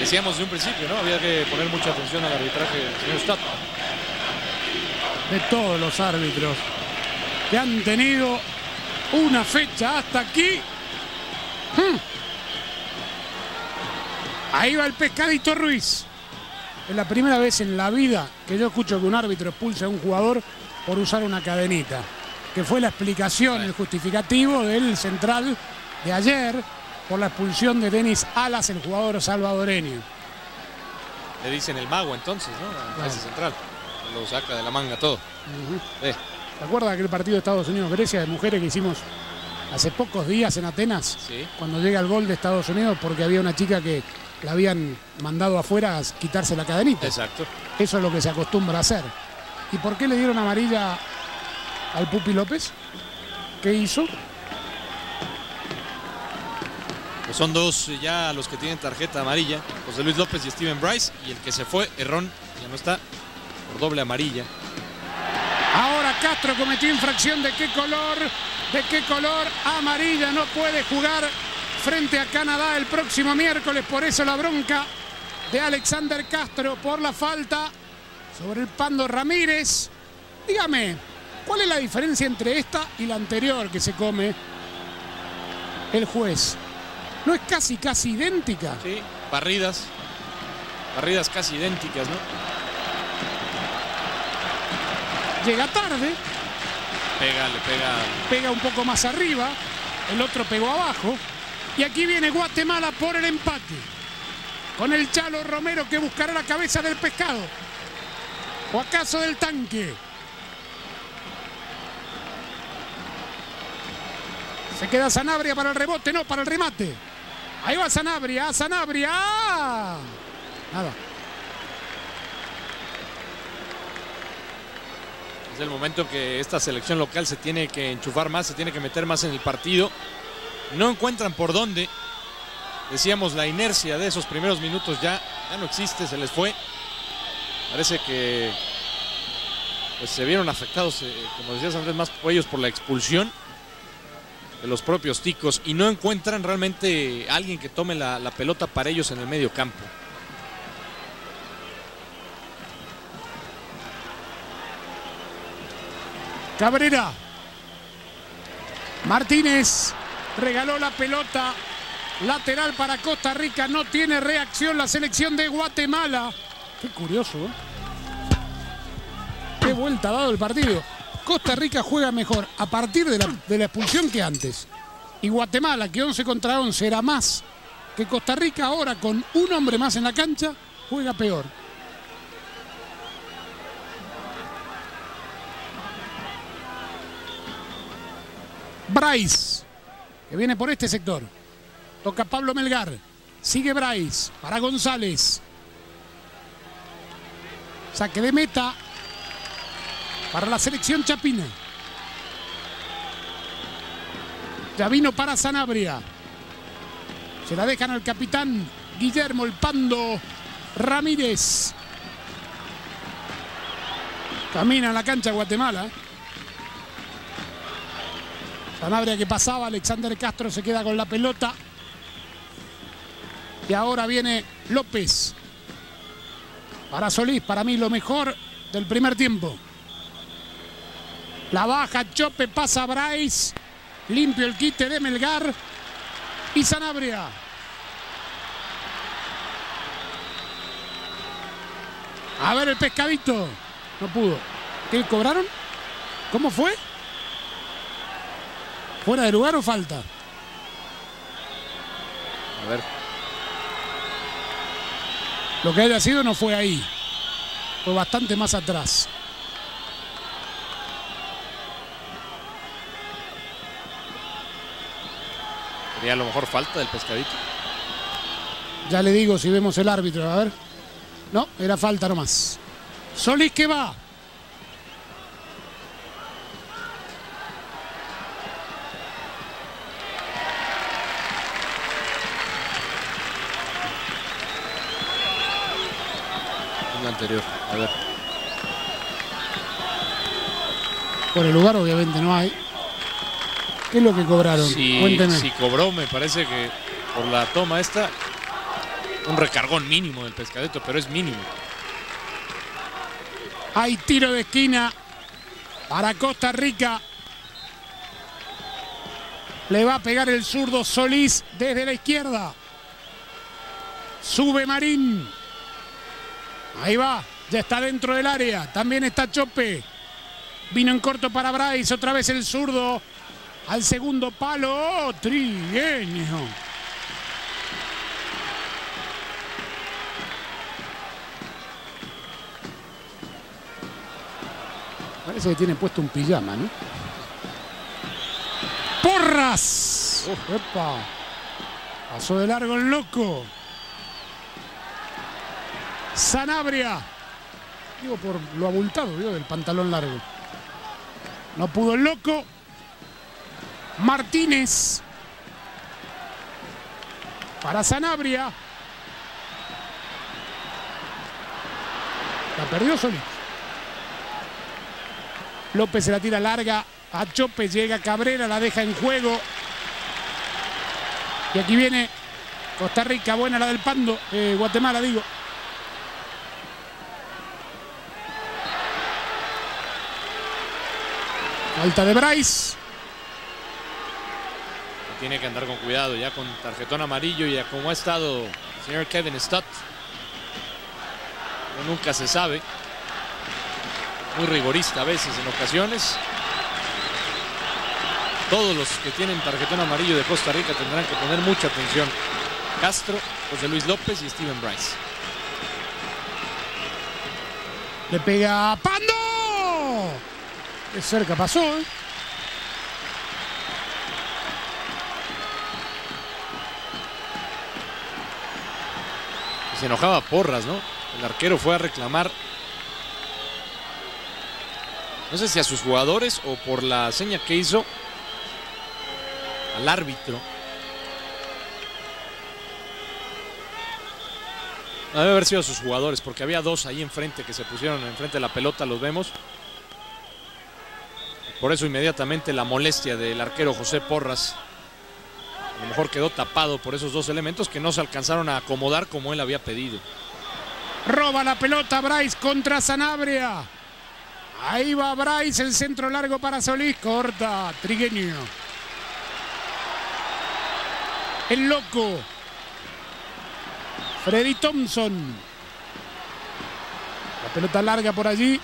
Speaker 3: Decíamos de un principio, ¿no? Había que poner mucha atención al arbitraje del señor Stott.
Speaker 1: de todos los árbitros que han tenido una fecha hasta aquí. Hmm. Ahí va el pescadito Ruiz. Es la primera vez en la vida que yo escucho que un árbitro expulsa a un jugador por usar una cadenita. Que fue la explicación, el justificativo del central de ayer por la expulsión de Denis Alas, el jugador salvadoreño.
Speaker 3: Le dicen el mago entonces, ¿no? A ese central. Lo saca de la manga todo.
Speaker 1: ¿Te acuerdas de aquel partido de Estados Unidos-Grecia de mujeres que hicimos hace pocos días en Atenas?
Speaker 3: Sí.
Speaker 1: Cuando llega el gol de Estados Unidos porque había una chica que la habían mandado afuera a quitarse la cadenita.
Speaker 3: Exacto.
Speaker 1: Eso es lo que se acostumbra a hacer. ¿Y por qué le dieron amarilla al Pupi López? ¿Qué hizo?
Speaker 3: Pues son dos ya los que tienen tarjeta amarilla. José Luis López y Steven Bryce. Y el que se fue, Errón, ya no está. Por doble amarilla.
Speaker 1: Ahora Castro cometió infracción de qué color, de qué color amarilla, no puede jugar frente a Canadá el próximo miércoles, por eso la bronca de Alexander Castro por la falta sobre el Pando Ramírez. Dígame, ¿cuál es la diferencia entre esta y la anterior que se come el juez? ¿No es casi, casi idéntica?
Speaker 3: Sí. Barridas. Barridas casi idénticas, ¿no?
Speaker 1: Llega tarde,
Speaker 3: Pega, le pega.
Speaker 1: pega un poco más arriba, el otro pegó abajo. Y aquí viene Guatemala por el empate. Con el Chalo Romero que buscará la cabeza del pescado. ¿O acaso del tanque? Se queda Sanabria para el rebote, no, para el remate. Ahí va Sanabria, Sanabria. Nada.
Speaker 3: Es el momento que esta selección local se tiene que enchufar más, se tiene que meter más en el partido. No encuentran por dónde. Decíamos, la inercia de esos primeros minutos ya, ya no existe, se les fue. Parece que pues, se vieron afectados, eh, como decías Andrés, más ellos por la expulsión de los propios ticos y no encuentran realmente alguien que tome la, la pelota para ellos en el medio campo.
Speaker 1: Cabrera. Martínez regaló la pelota lateral para Costa Rica. No tiene reacción la selección de Guatemala. Qué curioso, ¿eh? Qué vuelta ha dado el partido. Costa Rica juega mejor a partir de la, expulsión que antes. Y Guatemala, que 11 contra 11 era más que Costa Rica, ahora con un hombre más en la cancha, juega peor. Bryce, que viene por este sector. Toca Pablo Melgar. Sigue Bryce para González. Saque de meta para la selección chapina. Ya vino para Sanabria. Se la dejan al capitán Guillermo El Pando Ramírez. Camina en la cancha Guatemala. Sanabria que pasaba, Alexander Castro se queda con la pelota. Y ahora viene López. Para Solís, para mí lo mejor del primer tiempo. La baja, Chope, pasa Bryce. Limpio el quite de Melgar. Y Sanabria. A ver el pescadito. No pudo. ¿Qué cobraron? ¿Cómo fue? ¿Fuera de lugar o falta?
Speaker 3: A ver.
Speaker 1: Lo que haya sido no fue ahí. Fue bastante más atrás.
Speaker 3: Sería a lo mejor falta del pescadito.
Speaker 1: Ya le digo si vemos el árbitro, a ver. No, era falta nomás. Solís que va.
Speaker 3: Anterior. A ver.
Speaker 1: Por el lugar obviamente no hay. ¿Qué es lo que cobraron?
Speaker 3: Si,
Speaker 1: Cuénteme.
Speaker 3: si cobró, me parece que por la toma esta, un recargón mínimo del pescadito, pero es mínimo.
Speaker 1: Hay tiro de esquina para Costa Rica. Le va a pegar el zurdo Solís desde la izquierda. Sube Marín. Ahí va. Ya está dentro del área. También está Chope. Vino en corto para Bryce. Otra vez el zurdo. Al segundo palo. Oh, Trigueño. Parece que tiene puesto un pijama, ¿no? ¡Porras! ¡Epa! Pasó de largo el loco. Sanabria. Digo por lo abultado, ¿vio? Del pantalón largo. No pudo el loco. Martínez. Para Sanabria. La perdió Solís. López se la tira larga a Chope, llega Cabrera, la deja en juego. Y aquí viene Costa Rica, buena la del Pando, eh, Guatemala digo. Falta de Bryce.
Speaker 3: Tiene que andar con cuidado ya con tarjetón amarillo y ya como ha estado el señor Kevin Stott. Nunca se sabe. Muy rigorista a veces en ocasiones. Todos los que tienen tarjetón amarillo de Costa Rica tendrán que poner mucha atención. Castro, José Luis López y Steven Bryce.
Speaker 1: Le pega a Pando. Qué cerca pasó.
Speaker 3: Se enojaba Porras, ¿no? El arquero fue a reclamar. No sé si a sus jugadores o por la seña que hizo al árbitro. Debe haber sido a sus jugadores, porque había dos ahí enfrente que se pusieron enfrente de la pelota, los vemos. Por eso inmediatamente la molestia del arquero José Porras. A lo mejor quedó tapado por esos dos elementos que no se alcanzaron a acomodar como él había pedido.
Speaker 1: Roba la pelota Bryce contra Sanabria. Ahí va Bryce, el centro largo para Solís. Corta, Trigueño. El loco. Freddy Thompson. La pelota larga por allí.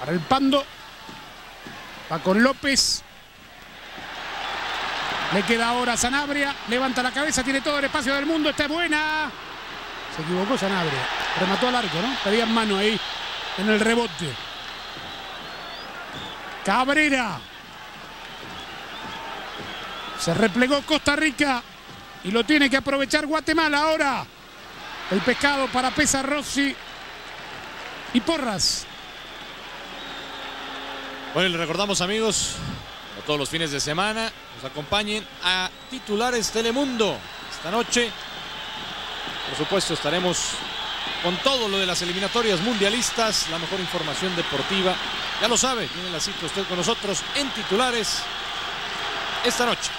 Speaker 1: Para el Pando. Va con López. Le queda ahora Sanabria. Levanta la cabeza, tiene todo el espacio del mundo. Esta es buena. Se equivocó Sanabria. Remató al arco, ¿no? Pedían mano ahí en el rebote. Cabrera. Se replegó Costa Rica y lo tiene que aprovechar Guatemala ahora. El pescado para Pesa Rossi y Porras.
Speaker 3: Bueno, les recordamos amigos, a todos los fines de semana, nos acompañen a titulares Telemundo. Esta noche, por supuesto, estaremos con todo lo de las eliminatorias mundialistas, la mejor información deportiva. Ya lo sabe, tiene la cita usted con nosotros en titulares esta noche.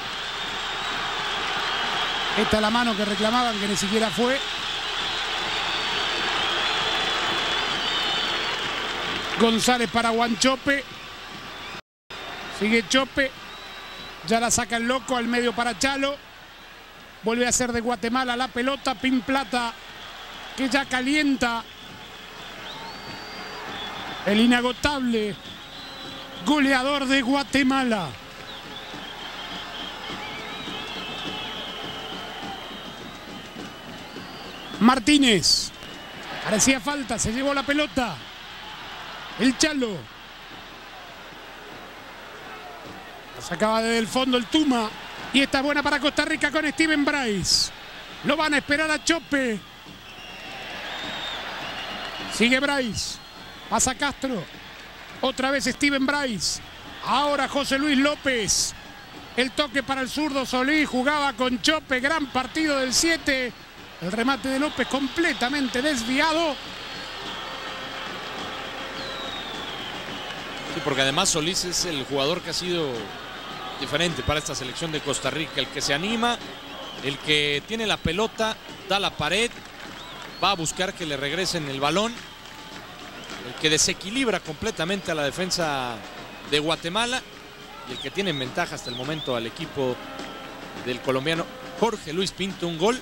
Speaker 1: Esta es la mano que reclamaban que ni siquiera fue. González para Guanchope. Sigue Chope. Ya la saca el loco al medio para Chalo. Vuelve a ser de Guatemala la pelota, Pin Plata, que ya calienta. El inagotable goleador de Guatemala. Martínez. Parecía falta, se llevó la pelota. El Chalo. La sacaba desde el fondo el Tuma. Y está buena para Costa Rica con Steven Bryce. Lo van a esperar a Chope. Sigue Bryce. Pasa Castro. Otra vez Steven Bryce. Ahora José Luis López. El toque para el zurdo Solís. Jugaba con Chope. Gran partido del 7. El remate de López completamente desviado.
Speaker 3: Sí, porque además Solís es el jugador que ha sido diferente para esta selección de Costa Rica. El que se anima, el que tiene la pelota, da la pared, va a buscar que le regresen el balón. El que desequilibra completamente a la defensa de Guatemala y el que tiene en ventaja hasta el momento al equipo del colombiano Jorge Luis Pinto. Un gol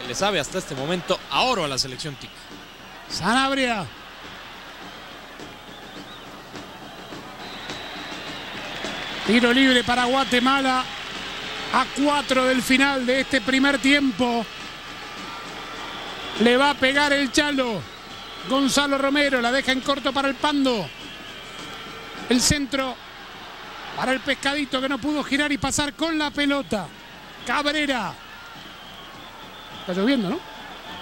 Speaker 3: que le sabe hasta este momento a oro a la selección TIC.
Speaker 1: Sanabria. Tiro libre para Guatemala. A cuatro del final de este primer tiempo. Le va a pegar el Chalo. Gonzalo Romero la deja en corto para el Pando. El centro para el pescadito que no pudo girar y pasar con la pelota. Cabrera. Está lloviendo, ¿no?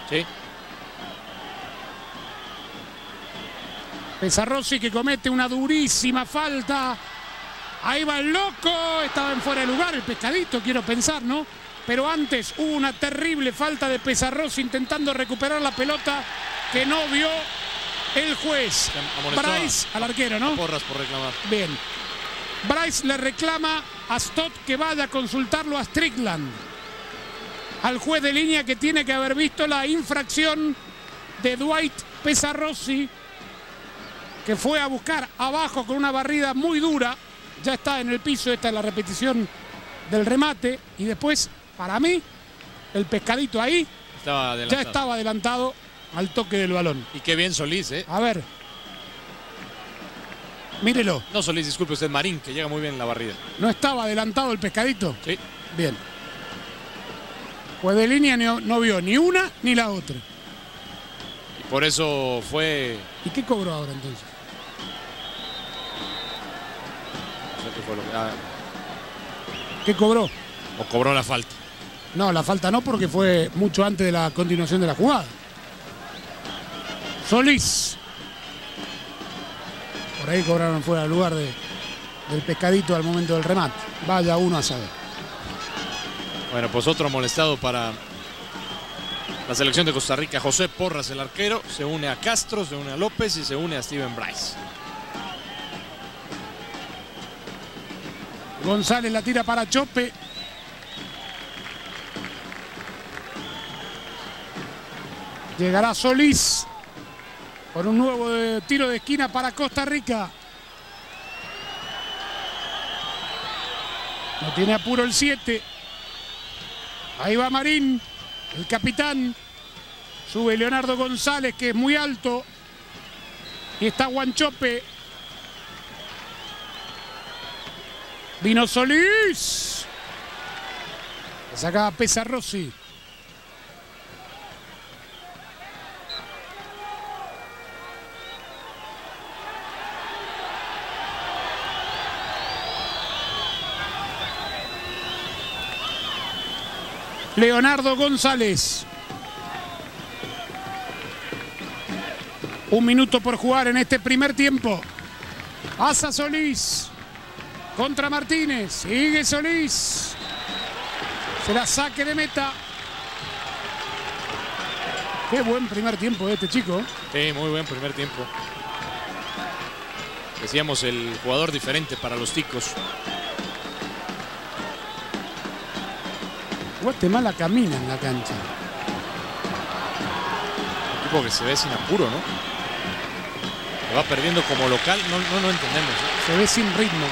Speaker 3: Sí.
Speaker 1: Pesarrossi que comete una durísima falta. Ahí va el loco. Estaba en fuera de lugar el pescadito, quiero pensar, ¿no? Pero antes hubo una terrible falta de Pesarrossi intentando recuperar la pelota que no vio el juez. Bryce al arquero, ¿no?
Speaker 3: Porras por reclamar.
Speaker 1: Bien. Bryce le reclama a Stott que vaya a consultarlo a Strickland. Al juez de línea que tiene que haber visto la infracción de Dwight Pesarrossi, que fue a buscar abajo con una barrida muy dura. Ya está en el piso, esta es la repetición del remate. Y después, para mí, el pescadito ahí
Speaker 3: Estaba
Speaker 1: ya estaba adelantado al toque del balón.
Speaker 3: Y qué bien Solís, ¿eh?
Speaker 1: A ver. Mírelo.
Speaker 3: No Solís, disculpe usted, Marín, que llega muy bien en la barrida.
Speaker 1: ¿No estaba adelantado el pescadito?
Speaker 3: Sí.
Speaker 1: Bien. Pues de línea no, no vio ni una ni la otra.
Speaker 3: Y por eso fue.
Speaker 1: ¿Y qué cobró ahora entonces?
Speaker 3: No sé qué fue lo que- ah,
Speaker 1: ¿Qué cobró?
Speaker 3: o cobró la falta.
Speaker 1: No, la falta no porque fue mucho antes de la continuación de la jugada. Solís. Por ahí cobraron fuera del lugar de- del pescadito al momento del remate. Vaya uno a saber.
Speaker 3: Bueno, pues otro molestado para la selección de Costa Rica. José Porras, el arquero, se une a Castro, se une a López y se une a Steven Bryce.
Speaker 1: González la tira para Chope. Llegará Solís por un nuevo eh, tiro de esquina para Costa Rica. No tiene apuro el 7. Ahí va Marín, el capitán. Sube Leonardo González, que es muy alto. Y está Guanchope. Vino Solís. La saca Pesarrossi. Leonardo González. Un minuto por jugar en este primer tiempo. Asa Solís. Contra Martínez. Sigue Solís. Será saque de meta. Qué buen primer tiempo de este chico.
Speaker 3: Sí, muy buen primer tiempo. Decíamos el jugador diferente para los ticos.
Speaker 1: Guatemala camina en la cancha.
Speaker 3: Equipo que se ve sin apuro, ¿no? Que va perdiendo como local, no, no, no entendemos. ¿eh?
Speaker 1: Se ve sin ritmo.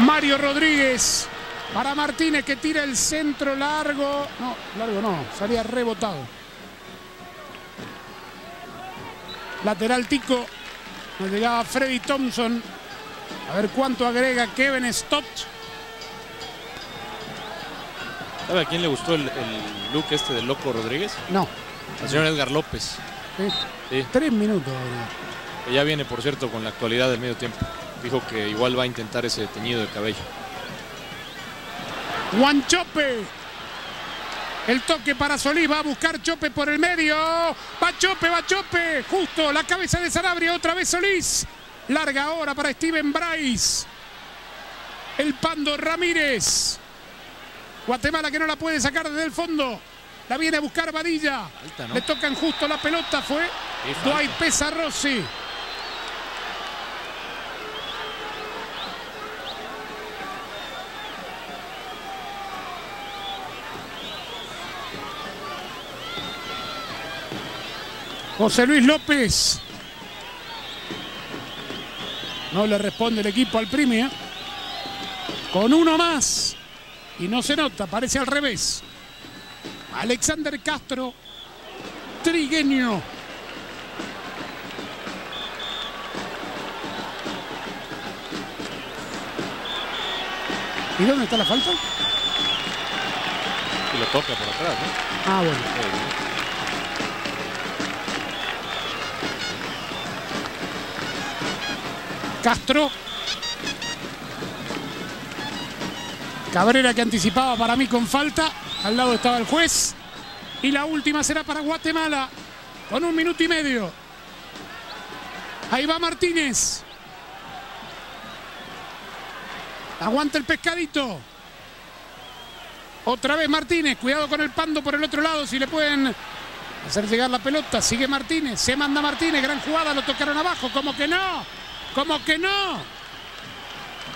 Speaker 1: Mario Rodríguez Para Martínez que tira el centro largo. No, largo no, salía rebotado. Lateral Tico. Nos llegaba Freddy Thompson. A ver cuánto agrega Kevin Stott.
Speaker 3: ¿Sabe a quién le gustó el, el look este del Loco Rodríguez?
Speaker 1: No.
Speaker 3: Al señor Edgar López.
Speaker 1: Sí.
Speaker 3: Sí,
Speaker 1: Tres minutos.
Speaker 3: Que ya viene, por cierto, con la actualidad del medio tiempo. Dijo que igual va a intentar ese teñido de cabello.
Speaker 1: Juan Chope. El toque para Solís. Va a buscar Chope por el medio. Va Chope, va Chope. Justo la cabeza de Sanabria. Otra vez Solís. Larga ahora para Steven Bryce. El Pando Ramírez. Guatemala que no la puede sacar desde el fondo. La viene a buscar
Speaker 3: ¿no?
Speaker 1: Le tocan justo la pelota. Fue. Dwight Pesarossi. José Luis López. No le responde el equipo al premio. Con uno más. Y no se nota, parece al revés. Alexander Castro. Trigueño. ¿Y dónde está la falta?
Speaker 3: Y lo toca por atrás, ¿no?
Speaker 1: Ah, bueno. Castro. Cabrera que anticipaba para mí con falta. Al lado estaba el juez. Y la última será para Guatemala. Con un minuto y medio. Ahí va Martínez. Aguanta el pescadito. Otra vez Martínez. Cuidado con el pando por el otro lado. Si le pueden hacer llegar la pelota. Sigue Martínez. Se manda Martínez. Gran jugada. Lo tocaron abajo. Como que no. Como que no.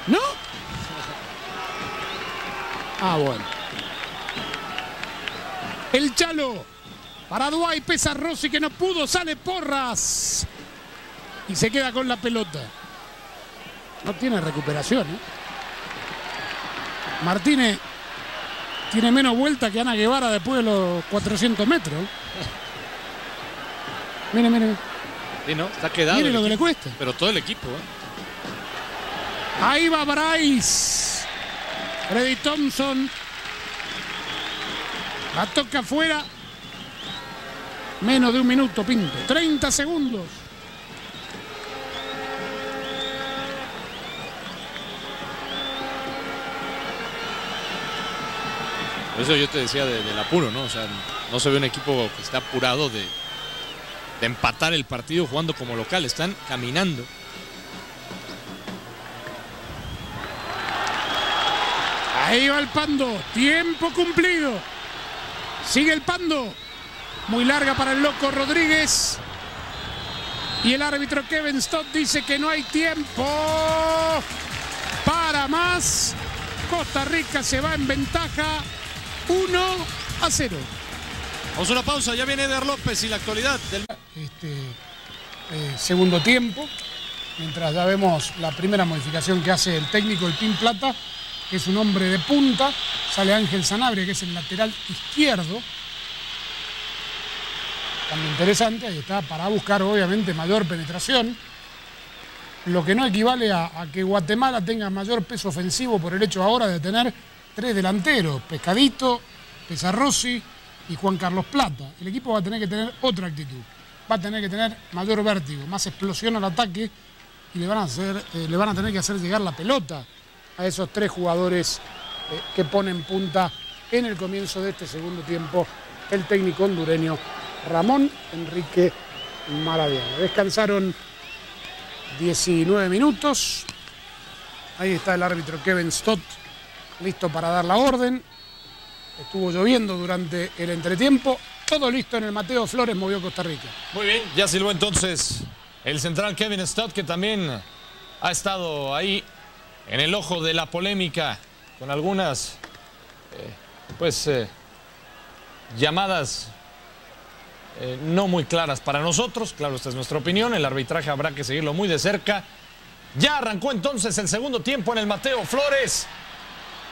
Speaker 1: ¿No? Ah, bueno. El Chalo. Para Duay pesa Rossi que no pudo. Sale Porras. Y se queda con la pelota. No tiene recuperación. ¿eh? Martínez tiene menos vuelta que Ana Guevara después de los 400 metros. Mire, mire.
Speaker 3: Sí, ¿no? Está quedado.
Speaker 1: Lo que le cuesta.
Speaker 3: Pero todo el equipo, ¿eh?
Speaker 1: Ahí va Bryce. Freddy Thompson. La toca afuera. Menos de un minuto, Pinto. 30 segundos.
Speaker 3: Por eso yo te decía de- del apuro, ¿no? O sea, no se ve un equipo que está apurado de, de empatar el partido jugando como local. Están caminando.
Speaker 1: Ahí va el Pando. Tiempo cumplido. Sigue el Pando. Muy larga para el loco Rodríguez. Y el árbitro Kevin Stott dice que no hay tiempo para más. Costa Rica se va en ventaja 1 a 0.
Speaker 3: Vamos a una pausa. Ya viene Eder López y la actualidad del.
Speaker 1: Este eh, segundo tiempo. Mientras ya vemos la primera modificación que hace el técnico, el Pin Plata, que es un hombre de punta. Sale Ángel Sanabria, que es el lateral izquierdo. También interesante, ahí está, para buscar obviamente mayor penetración. Lo que no equivale a, que Guatemala tenga mayor peso ofensivo por el hecho ahora de tener tres delanteros, Pescadito, Pesarrossi y Juan Carlos Plata. El equipo va a tener que tener otra actitud. Va a tener que tener mayor vértigo, más explosión al ataque y le van a, hacer, eh, le van a tener que hacer llegar la pelota a esos tres jugadores eh, que ponen punta en el comienzo de este segundo tiempo el técnico hondureño Ramón Enrique Maradiaga. Descansaron 19 minutos. Ahí está el árbitro Kevin Stott, listo para dar la orden. Estuvo lloviendo durante el entretiempo. Todo listo en el Mateo Flores, movió Costa Rica.
Speaker 2: Muy bien, ya silbó entonces el central Kevin Stott, que también ha estado ahí en el ojo de la polémica con algunas, eh, pues, eh, llamadas eh, no muy claras para nosotros. Claro, esta es nuestra opinión. El arbitraje habrá que seguirlo muy de cerca. Ya arrancó entonces el segundo tiempo en el Mateo Flores.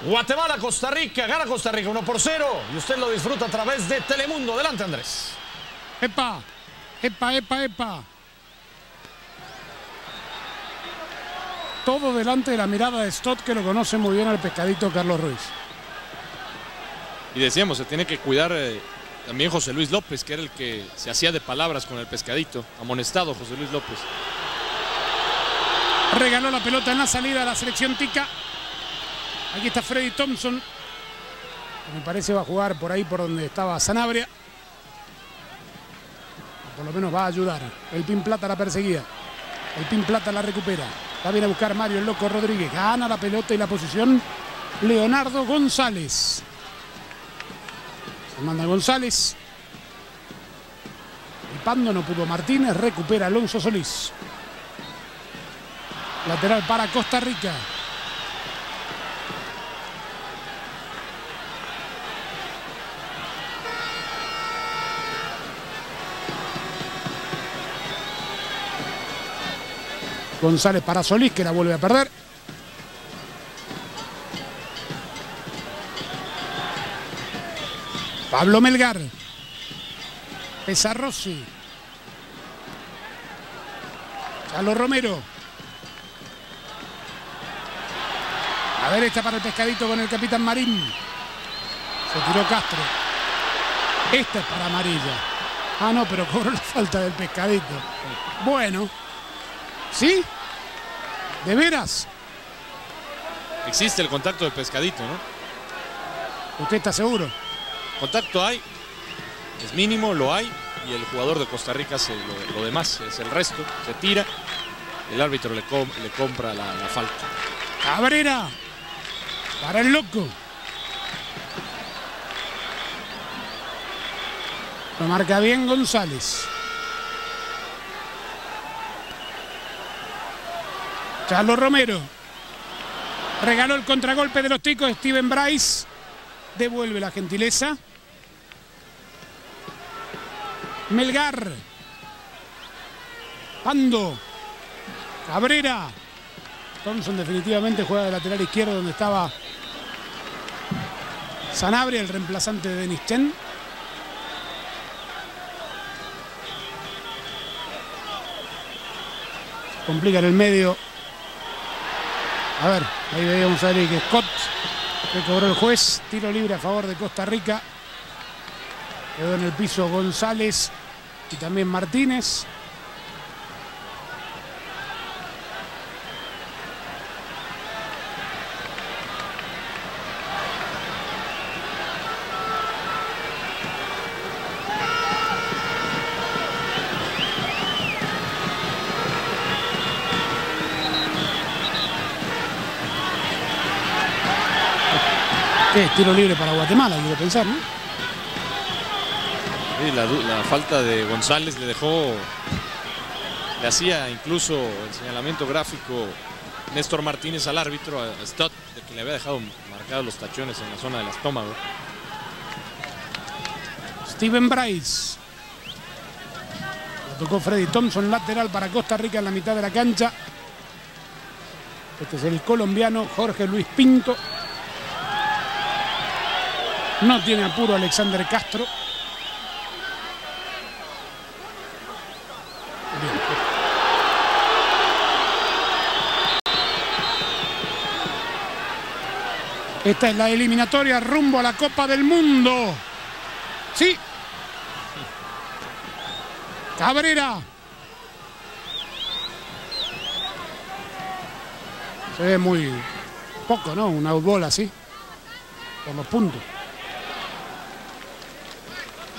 Speaker 2: Guatemala, Costa Rica, gana Costa Rica 1 por 0 y usted lo disfruta a través de Telemundo. Adelante, Andrés.
Speaker 1: Epa, epa, epa, epa. Todo delante de la mirada de Stott, que lo conoce muy bien al pescadito Carlos Ruiz.
Speaker 3: Y decíamos, se tiene que cuidar eh, también José Luis López, que era el que se hacía de palabras con el pescadito. Amonestado José Luis López.
Speaker 1: Regaló la pelota en la salida de la selección Tica. Aquí está Freddy Thompson. Me parece va a jugar por ahí por donde estaba Sanabria. Por lo menos va a ayudar. El Pin Plata la perseguía. El Pin Plata la recupera. Va a venir a buscar Mario el Loco Rodríguez. Gana la pelota y la posición Leonardo González. Se manda González. El Pando no pudo Martínez. Recupera Alonso Solís. Lateral para Costa Rica. González para Solís, que la vuelve a perder. Pablo Melgar. Pesarrossi. Chalo Romero. A ver, esta para el pescadito con el capitán Marín. Se tiró Castro. Esta es para amarilla. Ah, no, pero cobró la falta del pescadito. Bueno. ¿Sí? ¿De veras?
Speaker 3: Existe el contacto del pescadito, ¿no?
Speaker 1: ¿Usted está seguro?
Speaker 3: Contacto hay, es mínimo, lo hay, y el jugador de Costa Rica hace lo, lo demás, es el resto, se tira, el árbitro le, com- le compra la, la falta.
Speaker 1: Cabrera. Para el loco. Lo marca bien González. Charlo Romero. Regaló el contragolpe de los ticos Steven Bryce. Devuelve la gentileza. Melgar. Pando. Cabrera. Thompson definitivamente juega de lateral izquierdo donde estaba Sanabria, el reemplazante de Denis Chen. Complica en el medio. A ver, ahí veíamos a Eric Scott que cobró el juez. Tiro libre a favor de Costa Rica. Quedó en el piso González y también Martínez. ¿Qué? Tiro libre para Guatemala, quiero pensar, ¿no?
Speaker 3: Sí, la, la falta de González le dejó, le hacía incluso el señalamiento gráfico Néstor Martínez al árbitro, a Stott, de que le había dejado marcados los tachones en la zona del estómago.
Speaker 1: Steven Bryce. Lo tocó Freddy Thompson, lateral para Costa Rica en la mitad de la cancha. Este es el colombiano Jorge Luis Pinto. No tiene apuro Alexander Castro. Esta es la eliminatoria rumbo a la Copa del Mundo. Sí. Cabrera. Se ve muy poco, ¿no? Un outball así. Por los puntos.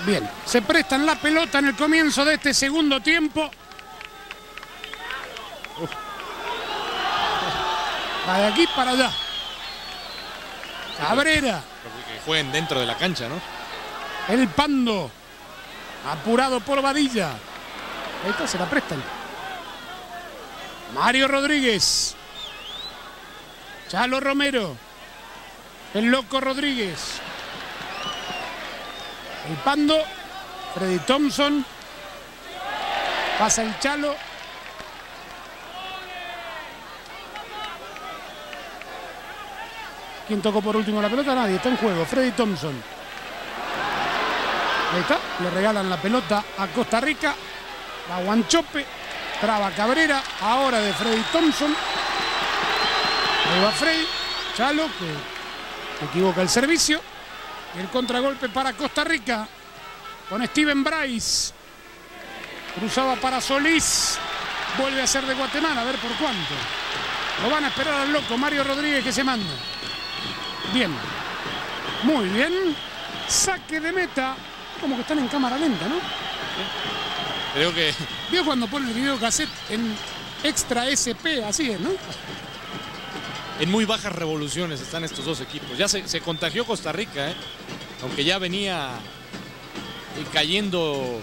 Speaker 1: Bien, se prestan la pelota en el comienzo de este segundo tiempo. Va de aquí para allá. Cabrera.
Speaker 3: Que jueguen dentro de la cancha, ¿no?
Speaker 1: El Pando. Apurado por Vadilla. Está, se la prestan. Mario Rodríguez. Chalo Romero. El Loco Rodríguez. El Pando. Freddy Thompson. Pasa el Chalo. ¿Quién tocó por último la pelota? Nadie, está en juego. Freddy Thompson. Ahí está, le regalan la pelota a Costa Rica. Va Guanchope, traba Cabrera, ahora de Freddy Thompson. Ahí va Freddy, Chalo, que equivoca el servicio. El contragolpe para Costa Rica con Steven Bryce. Cruzaba para Solís. Vuelve a ser de Guatemala, a ver por cuánto. Lo van a esperar al loco Mario Rodríguez que se manda. Bien. Muy bien. Saque de meta. Como que están en cámara lenta, ¿no?
Speaker 3: Creo que
Speaker 1: ¿Vio cuando pone el video cassette en extra SP? Así es, ¿no?
Speaker 3: En muy bajas revoluciones están estos dos equipos. Ya se, contagió Costa Rica, ¿eh? aunque ya venía cayendo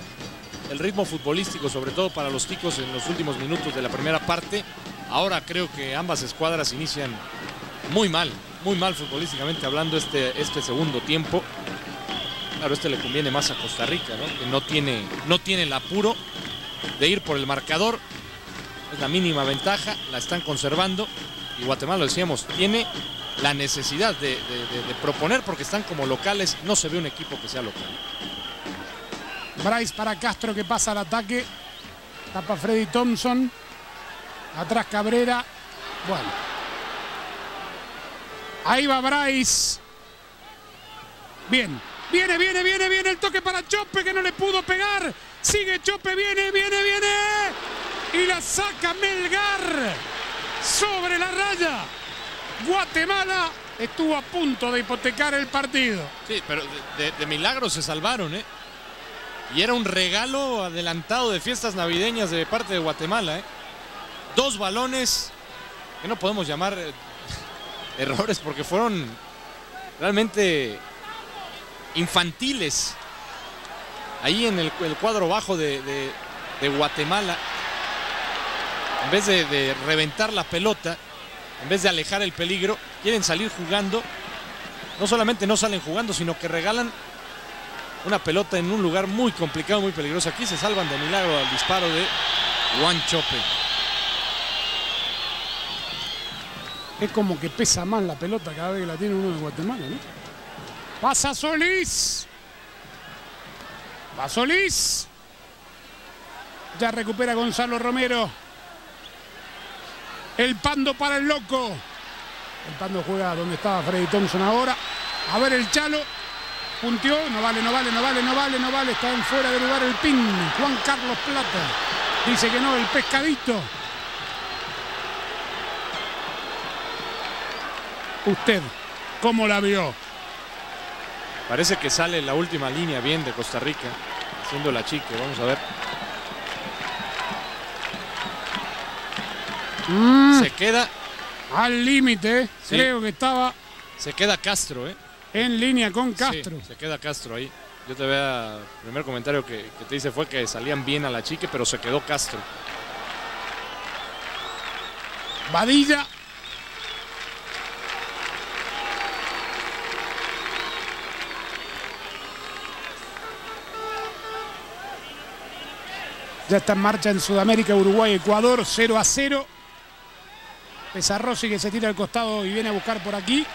Speaker 3: el ritmo futbolístico, sobre todo para los ticos en los últimos minutos de la primera parte. Ahora creo que ambas escuadras inician muy mal, muy mal futbolísticamente hablando este, este segundo tiempo. Claro, este le conviene más a Costa Rica, ¿no? que no tiene, no tiene el apuro de ir por el marcador. Es la mínima ventaja, la están conservando. Y Guatemala, lo decíamos, tiene la necesidad de- de proponer porque están como locales. No se ve un equipo que sea local.
Speaker 1: Bryce para Castro que pasa al ataque. Tapa Freddy Thompson. Atrás Cabrera. Bueno. Ahí va Bryce. Bien. Viene, viene, viene, viene el toque para Chope que no le pudo pegar. Sigue Chope, viene, viene, viene. Y la saca Melgar. Sobre la raya. Guatemala estuvo a punto de hipotecar el partido.
Speaker 3: Sí, pero de, de- milagro se salvaron, ¿eh? Y era un regalo adelantado de fiestas navideñas de parte de Guatemala, ¿eh? Dos balones que no podemos llamar eh, errores porque fueron realmente infantiles. Ahí en el, cuadro bajo de Guatemala, en vez de, reventar la pelota, en vez de alejar el peligro, quieren salir jugando no solamente no salen jugando, sino que regalan una pelota en un lugar muy complicado, muy peligroso. Aquí se salvan de milagro al disparo de Juan Chope.
Speaker 1: Es como que pesa más la pelota cada vez que la tiene uno de Guatemala, ¿no? Pasa Solís. Va Solís. Ya recupera Gonzalo Romero. El pando para el loco. El pando juega donde estaba Freddy Thompson ahora. A ver el chalo. Punteó. No vale, no vale, no vale, no vale, no vale. Está en fuera de lugar el pin. Juan Carlos Plata. Dice que no, el pescadito. Usted, ¿cómo la vio?
Speaker 3: Parece que sale la última línea bien de Costa Rica, haciendo la chique. Vamos a ver. Se queda,
Speaker 1: Al límite,
Speaker 3: Sí.
Speaker 1: creo que estaba
Speaker 3: se queda Castro, ¿eh?
Speaker 1: en línea con
Speaker 3: Sí,
Speaker 1: Castro.
Speaker 3: se queda Castro ahí. Yo te vea, el primer comentario que, que te hice fue que salían bien a la chique, pero se quedó Castro.
Speaker 1: Vadilla. Ya está en marcha en Sudamérica, Uruguay, Ecuador, 0 a 0. Pesarrosi que se tira al costado y viene a buscar por aquí.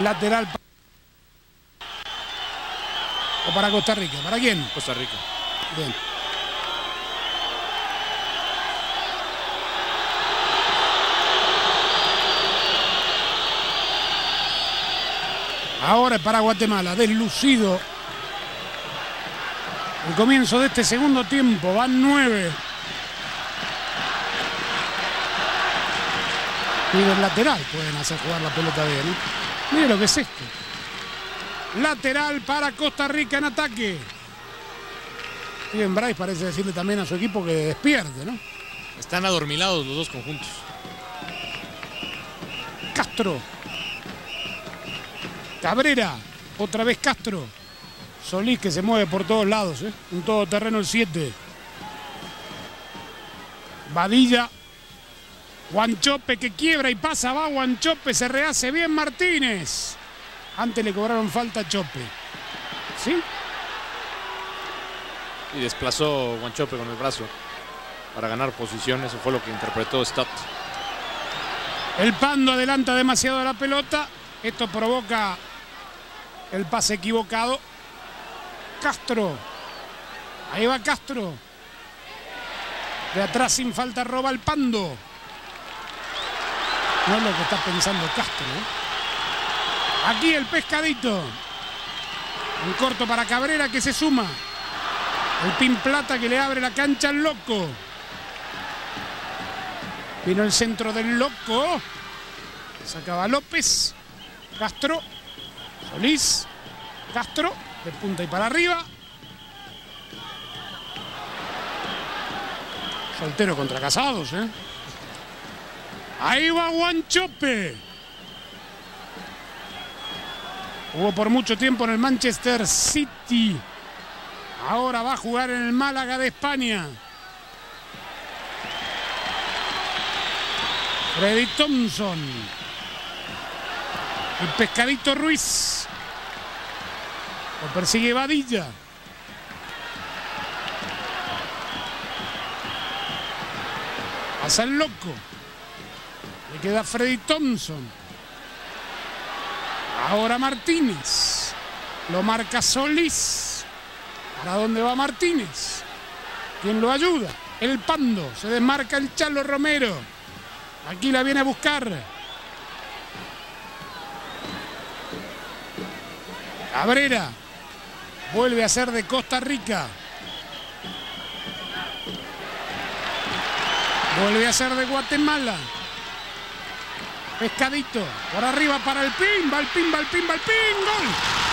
Speaker 1: Lateral. O para Costa Rica. ¿Para quién?
Speaker 3: Costa Rica.
Speaker 1: Bien. Ahora es para Guatemala, deslucido. El comienzo de este segundo tiempo, van nueve. Y del lateral pueden hacer jugar la pelota bien. ¿eh? Mire lo que es esto. Lateral para Costa Rica en ataque. Steven Bryce parece decirle también a su equipo que despierte, ¿no?
Speaker 3: Están adormilados los dos conjuntos.
Speaker 1: Castro. Cabrera. Otra vez Castro. Solís que se mueve por todos lados, ¿eh? Un todoterreno el 7. Vadilla. Guanchope que quiebra y pasa, va Guanchope, se rehace bien Martínez. Antes le cobraron falta a Chope. ¿Sí?
Speaker 3: Y desplazó Guanchope con el brazo. para ganar posición. Eso fue lo que interpretó Stott.
Speaker 1: El Pando adelanta demasiado la pelota. Esto provoca el pase equivocado. Castro. Ahí va Castro. De atrás sin falta roba el Pando. No es lo que está pensando Castro. ¿eh? Aquí el pescadito. Un corto para Cabrera que se suma. El Pin Plata que le abre la cancha al loco. Vino el centro del loco. Sacaba López. Castro. Solís. Castro. De punta y para arriba. Soltero contra casados, ¿eh? Ahí va Guanchope. Jugó por mucho tiempo en el Manchester City. Ahora va a jugar en el Málaga de España. Freddy Thompson. El pescadito Ruiz. Lo persigue Vadilla. Pasa el loco. Le queda Freddy Thompson. Ahora Martínez. Lo marca Solís. ¿Para dónde va Martínez? ¿Quién lo ayuda? El Pando. Se desmarca el Chalo Romero. Aquí la viene a buscar. Cabrera. Vuelve a ser de Costa Rica. Vuelve a ser de Guatemala. Pescadito. Por arriba para el pin. Va el pin, va el pin, va el pin. Gol.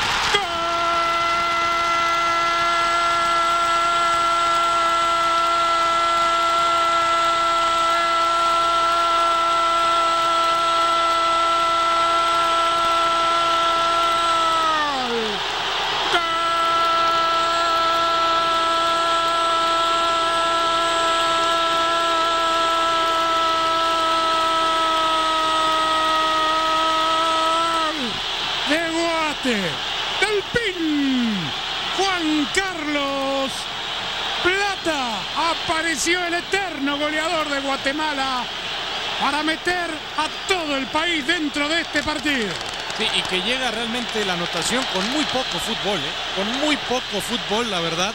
Speaker 1: Carlos Plata. Apareció el eterno goleador de Guatemala para meter a todo el país dentro de este partido.
Speaker 3: Sí, y que llega realmente la anotación con muy poco fútbol, ¿eh? con muy poco fútbol, la verdad.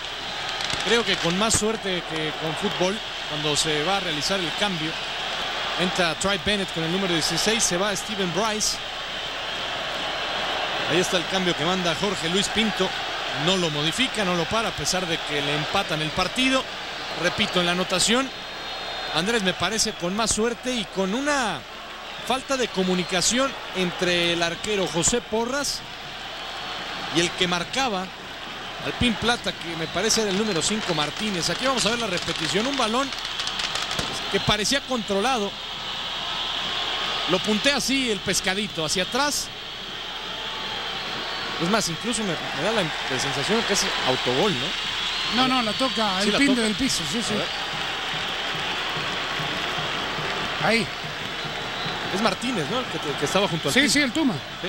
Speaker 3: Creo que con más suerte que con fútbol, cuando se va a realizar el cambio. Entra Troy Bennett con el número 16, se va Steven Bryce. Ahí está el cambio que manda Jorge Luis Pinto. No lo modifica, no lo para, a pesar de que le empatan el partido. Repito, en la anotación, Andrés me parece con más suerte y con una falta de comunicación entre el arquero José Porras y el que marcaba al pin plata, que me parece era el número 5 Martínez. Aquí vamos a ver la repetición. Un balón que parecía controlado. Lo puntea así el pescadito, hacia atrás. Es más, incluso me, me da la, la sensación que es autogol, ¿no?
Speaker 1: No, no, la toca
Speaker 3: Sí,
Speaker 1: el
Speaker 3: la
Speaker 1: pin
Speaker 3: toca.
Speaker 1: del piso, sí, sí. Ahí.
Speaker 3: Es Martínez, ¿no? El que, que estaba junto al
Speaker 1: Sí, sí, el Tuma.
Speaker 3: Sí.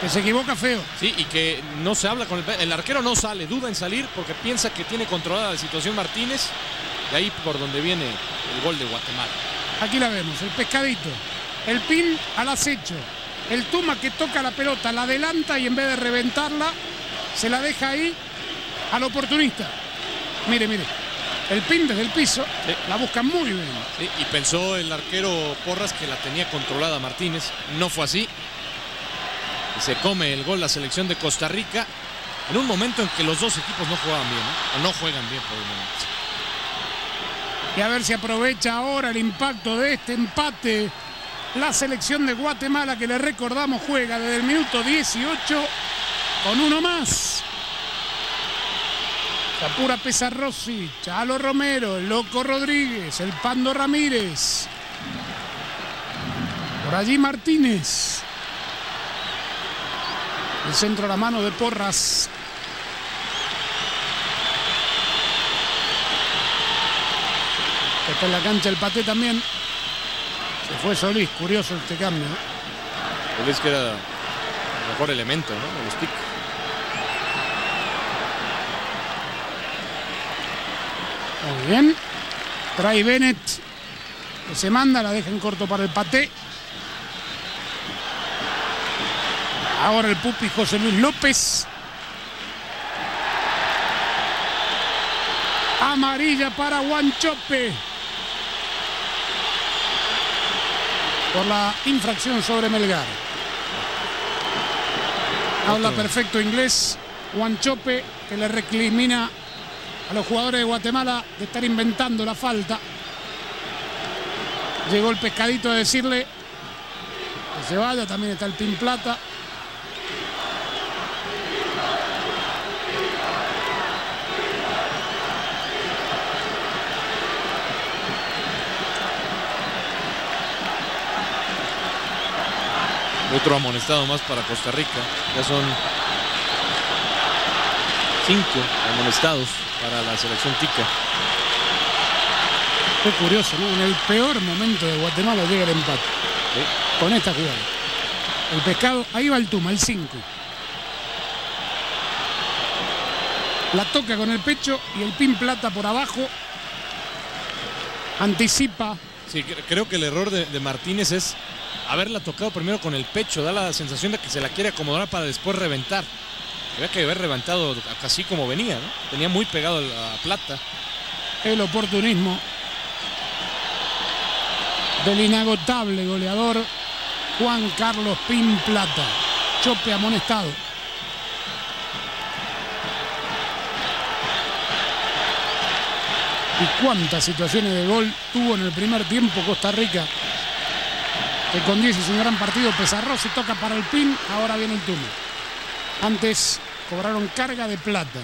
Speaker 1: Que se equivoca feo.
Speaker 3: Sí, y que no se habla con el... El arquero no sale, duda en salir porque piensa que tiene controlada la situación Martínez. De ahí por donde viene el gol de Guatemala.
Speaker 1: Aquí la vemos, el pescadito. El pin al acecho. El Tuma que toca la pelota, la adelanta y en vez de reventarla, se la deja ahí al oportunista. Mire, mire. El pin desde el piso
Speaker 3: Sí.
Speaker 1: la busca muy bien.
Speaker 3: Sí, y pensó el arquero Porras que la tenía controlada Martínez. No fue así. Y se come el gol la selección de Costa Rica en un momento en que los dos equipos no jugaban bien, ¿no? o no juegan bien por el momento.
Speaker 1: Y a ver si aprovecha ahora el impacto de este empate. La selección de Guatemala que le recordamos juega desde el minuto 18 con uno más. Tapura Pesarrossi, Chalo Romero, el Loco Rodríguez, el Pando Ramírez. Por allí Martínez. El centro a la mano de Porras. Está en la cancha el paté también. Se fue Solís, curioso este cambio.
Speaker 3: es que era el mejor elemento, ¿no? De los Tic.
Speaker 1: Muy bien. Trae Bennett, que se manda, la deja en corto para el paté. Ahora el pupi José Luis López. Amarilla para Guanchope. Por la infracción sobre Melgar. Habla perfecto inglés. Guanchope que le recrimina a los jugadores de Guatemala de estar inventando la falta. Llegó el pescadito a decirle que se vaya. También está el Pin Plata.
Speaker 3: Otro amonestado más para Costa Rica. Ya son cinco amonestados para la selección tica.
Speaker 1: Qué curioso, ¿no? En el peor momento de Guatemala llega el empate. Con esta jugada. El pescado, ahí va el Tuma, el 5. La toca con el pecho y el pin plata por abajo. Anticipa.
Speaker 3: Sí, cre- creo que el error de, de Martínez es haberla tocado primero con el pecho. Da la sensación de que se la quiere acomodar para después reventar. Había que haber reventado así como venía, ¿no? Tenía muy pegado la plata.
Speaker 1: El oportunismo del inagotable goleador Juan Carlos Pin Plata. Chope amonestado. Y cuántas situaciones de gol tuvo en el primer tiempo Costa Rica. Que con 10 es un gran partido. Pesarro se toca para el pin. Ahora viene el turno. Antes cobraron carga de plata.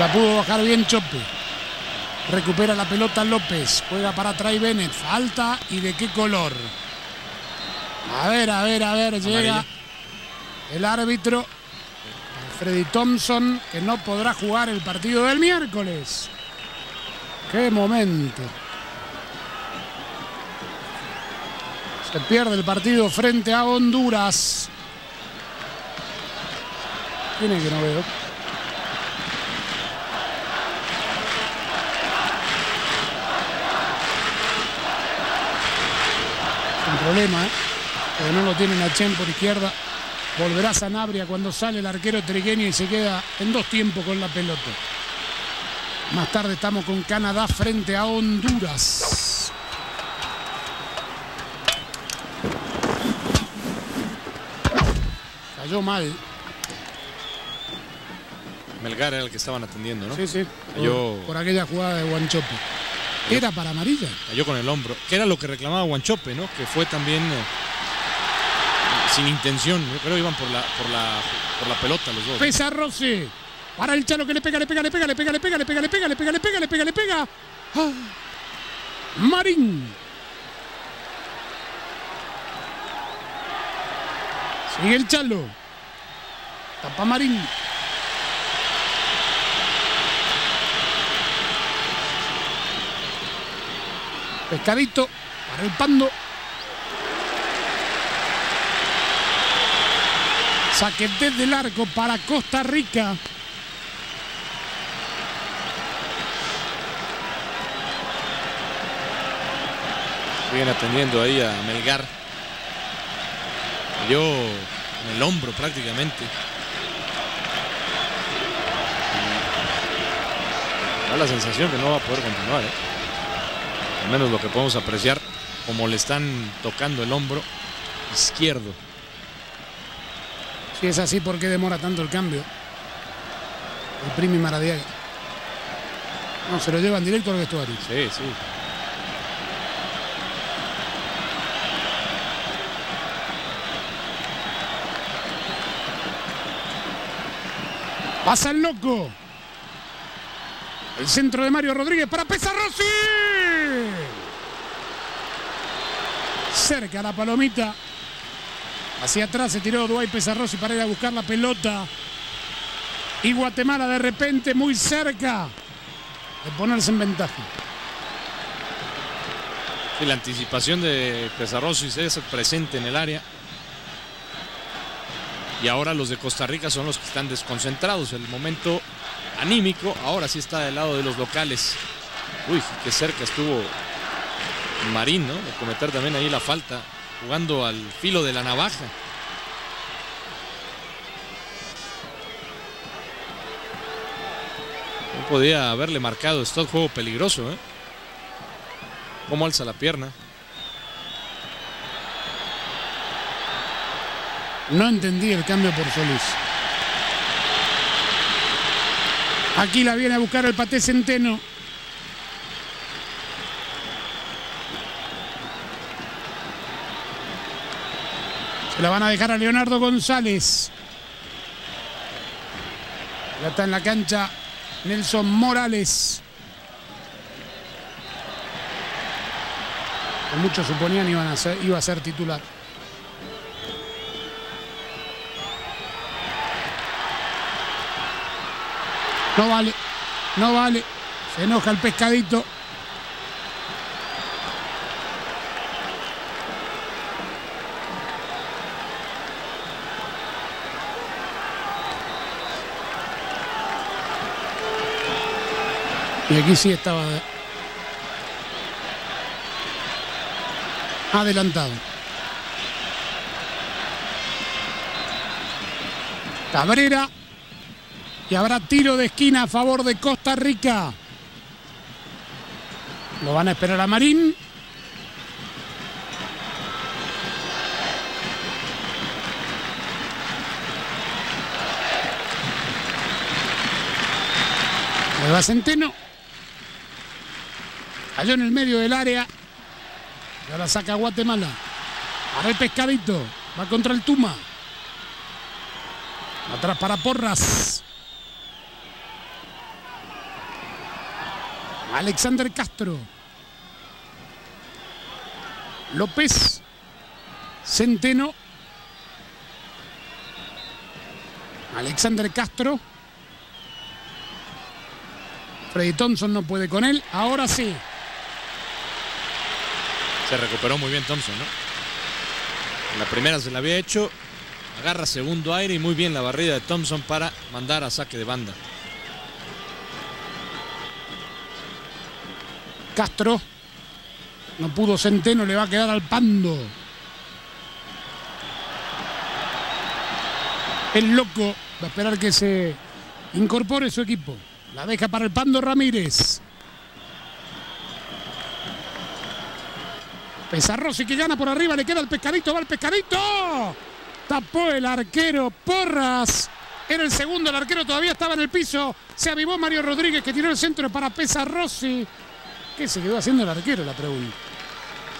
Speaker 1: La pudo bajar bien Chope. Recupera la pelota López. Juega para Tray Bennett. Falta y de qué color. A ver, a ver, a ver. Llega el árbitro. Freddy Thompson que no podrá jugar el partido del miércoles. Qué momento. Se pierde el partido frente a Honduras. ¿Quién es que no veo? Problema, ¿eh? porque no lo tienen a Chen por izquierda. Volverá Sanabria cuando sale el arquero trigueño y se queda en dos tiempos con la pelota. Más tarde estamos con Canadá frente a Honduras. Cayó mal.
Speaker 3: Melgar era el que estaban atendiendo, ¿no?
Speaker 1: Sí, sí.
Speaker 3: Cayó-
Speaker 1: Por, por aquella jugada de Guanchope. Era para amarilla.
Speaker 3: Cayó con el hombro. Que era lo que reclamaba Guanchope, ¿no? Que fue también eh, sin intención. Yo creo iban por la, por la, por la pelota los dos.
Speaker 1: Pesa Rossi. Para el Chalo que le pega, le pega, le pega, le pega, le pega, le pega, le pega, le pega, le pega, le pega, le pega. Ah. Marín. Sigue el Chalo. Tapa Marín. Pescadito para el Pando. Saque desde el arco para Costa Rica.
Speaker 3: Siguen atendiendo ahí a Melgar. Cayó en el hombro prácticamente. Da la sensación que no va a poder continuar. ¿eh? Al menos lo que podemos apreciar, como le están tocando el hombro izquierdo.
Speaker 1: Si es así, ¿por qué demora tanto el cambio? El Primi Maradiaga. No, se lo llevan directo al vestuario.
Speaker 3: Sí, sí.
Speaker 1: Pasa el loco. El centro de Mario Rodríguez para Pesarrossi. Cerca la palomita. Hacia atrás se tiró Duay Pesarrosi para ir a buscar la pelota. Y Guatemala de repente muy cerca de ponerse en ventaja.
Speaker 3: Y la anticipación de Pesarrosi es presente en el área. Y ahora los de Costa Rica son los que están desconcentrados. El momento anímico ahora sí está del lado de los locales. Uy, qué cerca estuvo Marín, ¿no? De cometer también ahí la falta, jugando al filo de la navaja. No podía haberle marcado esto juego peligroso, ¿eh? Cómo alza la pierna.
Speaker 1: No entendí el cambio por Solís. Aquí la viene a buscar el Paté Centeno. La van a dejar a Leonardo González. Ya está en la cancha Nelson Morales. Muchos suponían iban iba a ser titular. No vale, no vale. Se enoja el pescadito. Y aquí sí estaba adelantado. Cabrera. Y habrá tiro de esquina a favor de Costa Rica. Lo van a esperar a Marín. Le va Centeno. Cayó en el medio del área. Y ahora saca Guatemala. Ahora el pescadito. Va contra el Tuma. Atrás para Porras. Alexander Castro. López. Centeno. Alexander Castro. Freddy Thompson no puede con él. Ahora sí.
Speaker 3: Se recuperó muy bien Thompson, ¿no? La primera se la había hecho. Agarra segundo aire y muy bien la barrida de Thompson para mandar a saque de banda.
Speaker 1: Castro. No pudo Centeno, le va a quedar al Pando. El loco va a esperar que se incorpore su equipo. La deja para el Pando Ramírez. Pesarrosi que gana por arriba, le queda el pescadito, va el pescadito. Tapó el arquero Porras. Era el segundo, el arquero todavía estaba en el piso. Se avivó Mario Rodríguez que tiró el centro para Pesarrosi. ¿Qué se quedó haciendo el arquero? La pregunta.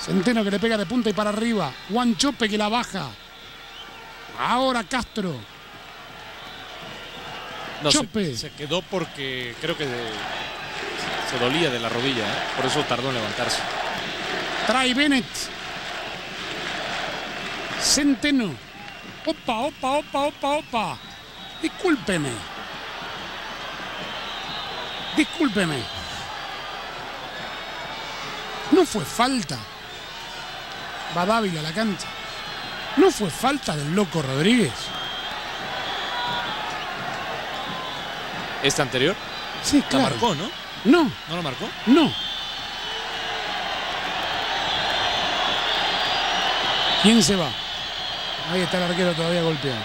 Speaker 1: Centeno que le pega de punta y para arriba. Juan Chope que la baja. Ahora Castro.
Speaker 3: No,
Speaker 1: Chope.
Speaker 3: se, se quedó porque creo que de- se dolía de la rodilla, ¿eh? por eso tardó en levantarse.
Speaker 1: Trae Bennett. Centeno. Opa, opa, opa, opa, opa. Discúlpeme. Discúlpeme. No fue falta. Va Dávila a la cancha. No fue falta del loco Rodríguez.
Speaker 3: Este anterior
Speaker 1: Sí,
Speaker 3: la
Speaker 1: claro.
Speaker 3: marcó, ¿no?
Speaker 1: No,
Speaker 3: ¿No la marcó?
Speaker 1: no. ¿Quién se va? Ahí está el arquero todavía golpeado.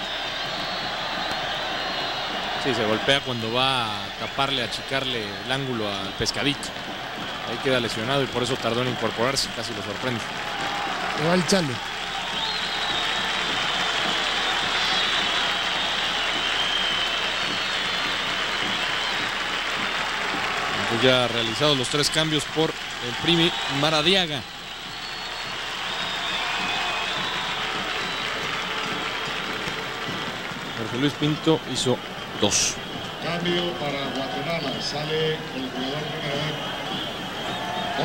Speaker 3: Sí, se golpea cuando va a taparle, a achicarle el ángulo al pescadito. Ahí queda lesionado y por eso tardó en incorporarse, casi lo sorprende.
Speaker 1: Le va el chale.
Speaker 3: Ya realizados los tres cambios por el Primi Maradiaga. Luis Pinto hizo dos.
Speaker 4: Cambio para Guatemala. Sale el jugador número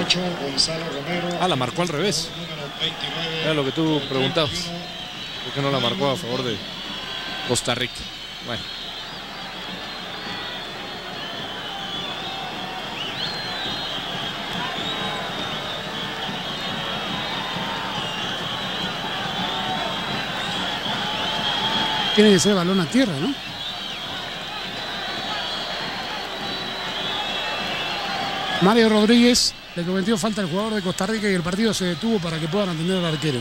Speaker 4: 8, Gonzalo Romero.
Speaker 3: Ah, la marcó al revés.
Speaker 4: Número 29.
Speaker 3: Era lo que tú preguntabas. ¿Por qué no la marcó a favor de Costa Rica? Bueno.
Speaker 1: Que ser balón a tierra, ¿no? Mario Rodríguez le cometió falta al jugador de Costa Rica y el partido se detuvo para que puedan atender al arquero.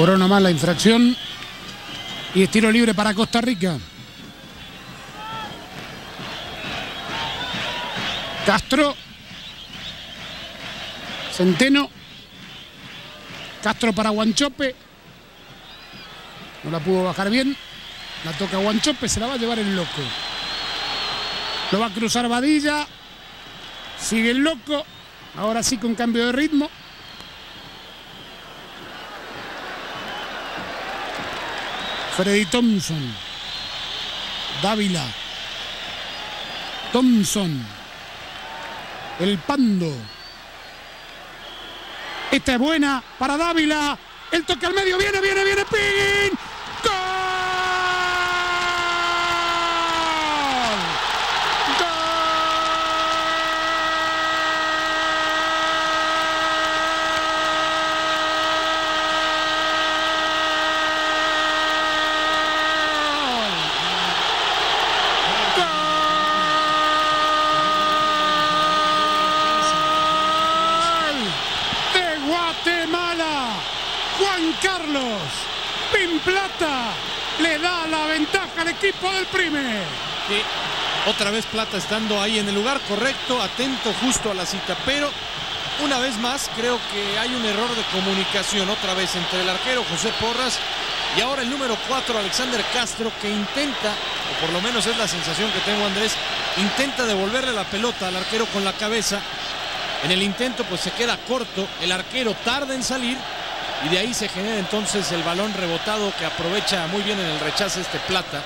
Speaker 1: Cobró nomás la infracción. Y es tiro libre para Costa Rica. Castro. Centeno. Castro para Guanchope. No la pudo bajar bien. La toca Guanchope, se la va a llevar el loco. Lo va a cruzar Badilla. Sigue el loco. Ahora sí con cambio de ritmo. Freddy Thompson. Dávila. Thompson. El Pando. Esta es buena para Dávila. El toque al medio. Viene, viene, viene. Pin. ¡Gol! Gol de Guatemala. Juan Carlos Pin Plata le da la ventaja al equipo del primer.
Speaker 3: Sí, vez Plata estando ahí en el lugar correcto, atento justo a la cita, pero una vez más creo que hay un error de comunicación otra vez entre el arquero José Porras y ahora el número 4 Alexander Castro que intenta, o por lo menos es la sensación que tengo Andrés, intenta devolverle la pelota al arquero con la cabeza. En el intento pues se queda corto, el arquero tarda en salir y de ahí se genera entonces el balón rebotado que aprovecha muy bien en el rechace este Plata.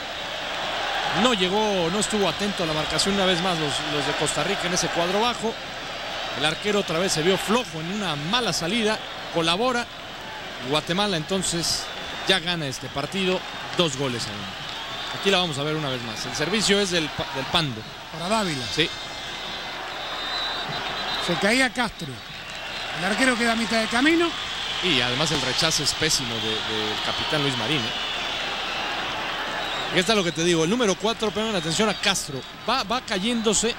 Speaker 3: No llegó, no estuvo atento a la marcación una vez más los, los de Costa Rica en ese cuadro bajo. El arquero otra vez se vio flojo en una mala salida, colabora. Guatemala entonces ya gana este partido, dos goles a uno. Aquí la vamos a ver una vez más. El servicio es del, del Pando.
Speaker 1: Para Dávila.
Speaker 3: Sí,
Speaker 1: Se caía Castro. El arquero queda a mitad de camino.
Speaker 3: y además el rechazo es pésimo de- del capitán Luis Marín. ¿eh? Y está lo que te digo, el número 4, pongan atención a Castro. Va, va cayéndose.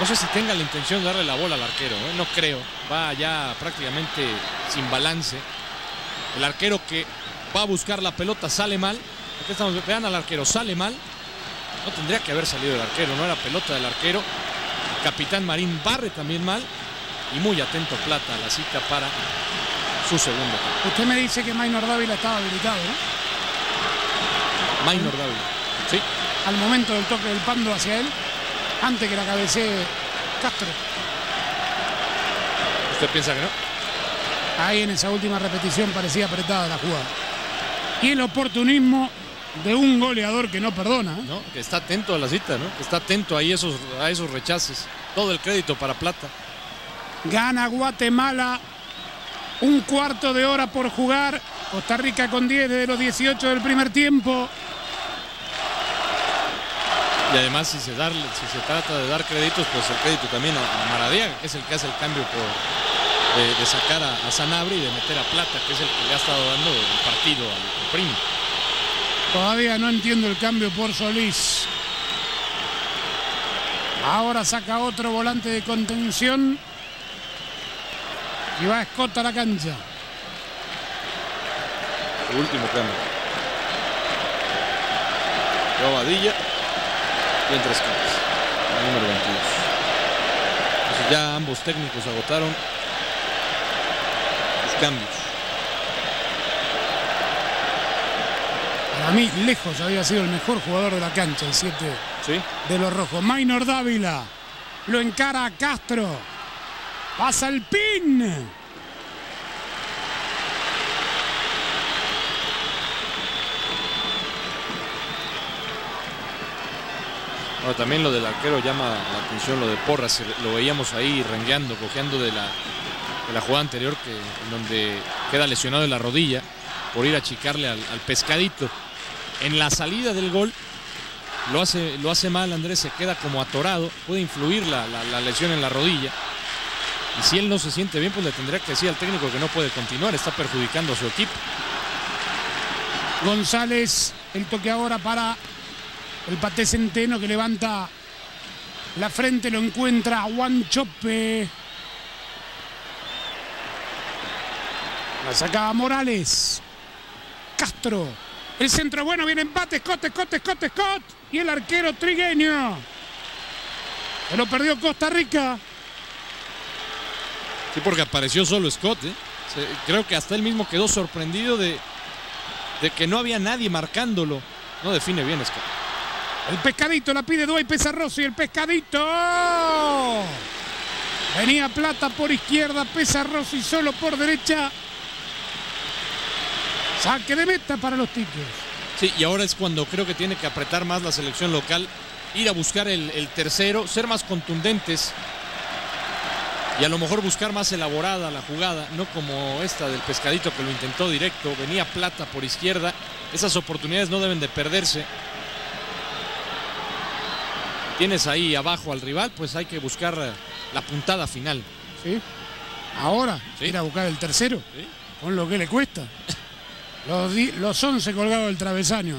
Speaker 3: No sé si tenga la intención de darle la bola al arquero, ¿eh? no creo. Va ya prácticamente sin balance. El arquero que va a buscar la pelota sale mal. Aquí estamos, vean al arquero, sale mal. No tendría que haber salido el arquero, no era pelota del arquero. Capitán Marín barre también mal. Y muy atento Plata a la cita para su segundo.
Speaker 1: Usted me dice que Maynor Dávila estaba habilitado, ¿no?
Speaker 3: Minor Dávila. Sí,
Speaker 1: Al momento del toque del pando hacia él, antes que la cabecee Castro.
Speaker 3: usted piensa que no.
Speaker 1: Ahí en esa última repetición parecía apretada la jugada. Y el oportunismo de un goleador que no perdona. ¿eh?
Speaker 3: ¿no? Que está atento a la cita, ¿no? Que está atento ahí a esos, a esos rechaces. Todo el crédito para Plata.
Speaker 1: Gana Guatemala. Un cuarto de hora por jugar. Costa Rica con 10 de los 18 del primer tiempo.
Speaker 3: Y además, si se, dar, si se trata de dar créditos, pues el crédito también a, Maradiaga, que es el que hace el cambio por, de, de sacar a, a Sanabria y de meter a Plata, que es el que le ha estado dando el partido al, al primo.
Speaker 1: Todavía no entiendo el cambio por Solís. Ahora saca otro volante de contención. Y va a la cancha.
Speaker 3: Último cambio. Llegó Badilla y entra Escapas, el número 22. Entonces ya ambos técnicos agotaron sus cambios.
Speaker 1: Para mí, lejos había sido el mejor jugador de la cancha, el 7
Speaker 3: Sí.
Speaker 1: de los rojos. Maynor Dávila lo encara a Castro. Pasa el pin.
Speaker 3: Ahora, también lo del arquero llama la atención, lo de Porras, lo veíamos ahí rengueando, cojeando de la, de la jugada anterior, que, en donde queda lesionado en la rodilla por ir a achicarle al, pescadito. En la salida del gol lo hace, lo hace mal Andrés, se queda como atorado, puede influir la- la lesión en la rodilla. Y si él no se siente bien, pues le tendría que decir al técnico que no puede continuar, está perjudicando a su equipo.
Speaker 1: González, el toque ahora para el Pate Centeno que levanta la frente, lo encuentra Juan Chope. La saca Morales. Castro. El centro bueno, viene empate, Scott, Scott, Scott, Scott. Y el arquero trigueño. Se lo perdió Costa Rica.
Speaker 3: Sí, porque apareció solo Scott. ¿eh? Creo que hasta él mismo quedó sorprendido de, de que no había nadie marcándolo. No define bien Scott.
Speaker 1: El pescadito la pide Duay Pesarroso y el pescadito. Venía Plata por izquierda, Pesarroso y solo por derecha. Saque de meta para los ticos.
Speaker 3: Sí, y ahora es cuando creo que tiene que apretar más la selección local, ir a buscar el, el tercero, ser más contundentes y a lo mejor buscar más elaborada la jugada, no como esta del pescadito que lo intentó directo, venía Plata por izquierda. Esas oportunidades no deben de perderse. Tienes ahí abajo al rival, pues hay que buscar eh, la puntada final.
Speaker 1: ¿sí? Ahora,
Speaker 3: Sí.
Speaker 1: ir a buscar el tercero.
Speaker 3: ¿sí?
Speaker 1: Con lo que le cuesta. Los, los 11 colgados del travesaño.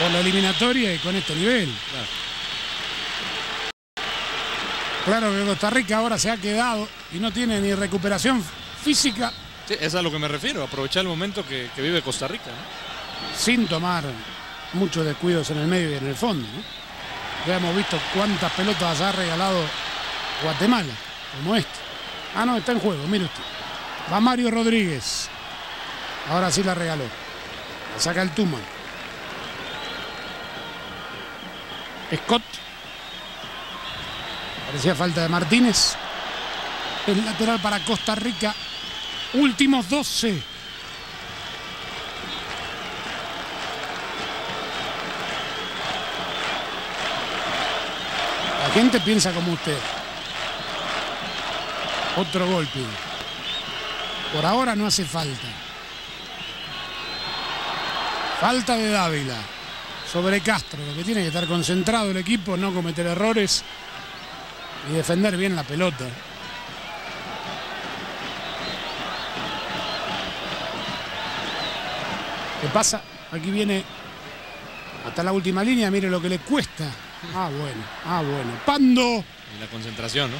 Speaker 1: Por la eliminatoria y con este nivel.
Speaker 3: Claro.
Speaker 1: Claro que Costa Rica ahora se ha quedado y no tiene ni recuperación física
Speaker 3: Sí, es a lo que me refiero, aprovechar el momento que, que vive Costa Rica. ¿no?
Speaker 1: sin tomar muchos descuidos en el medio y en el fondo. Ya hemos visto cuántas pelotas ha regalado Guatemala, como este. Ah, no, está en juego, mire usted. Va Mario Rodríguez. Ahora sí la regaló. La saca el Tuma. Scott. Parecía falta de Martínez. El lateral para Costa Rica. Últimos 12. Gente piensa como usted. Otro golpe. Por ahora no hace falta. Falta de Dávila sobre Castro. Lo que tiene que estar concentrado el equipo, no cometer errores y defender bien la pelota. ¿Qué pasa? Aquí viene hasta la última línea, mire lo que le cuesta. Ah, bueno, ah, bueno. Pando.
Speaker 3: Y la concentración, ¿no?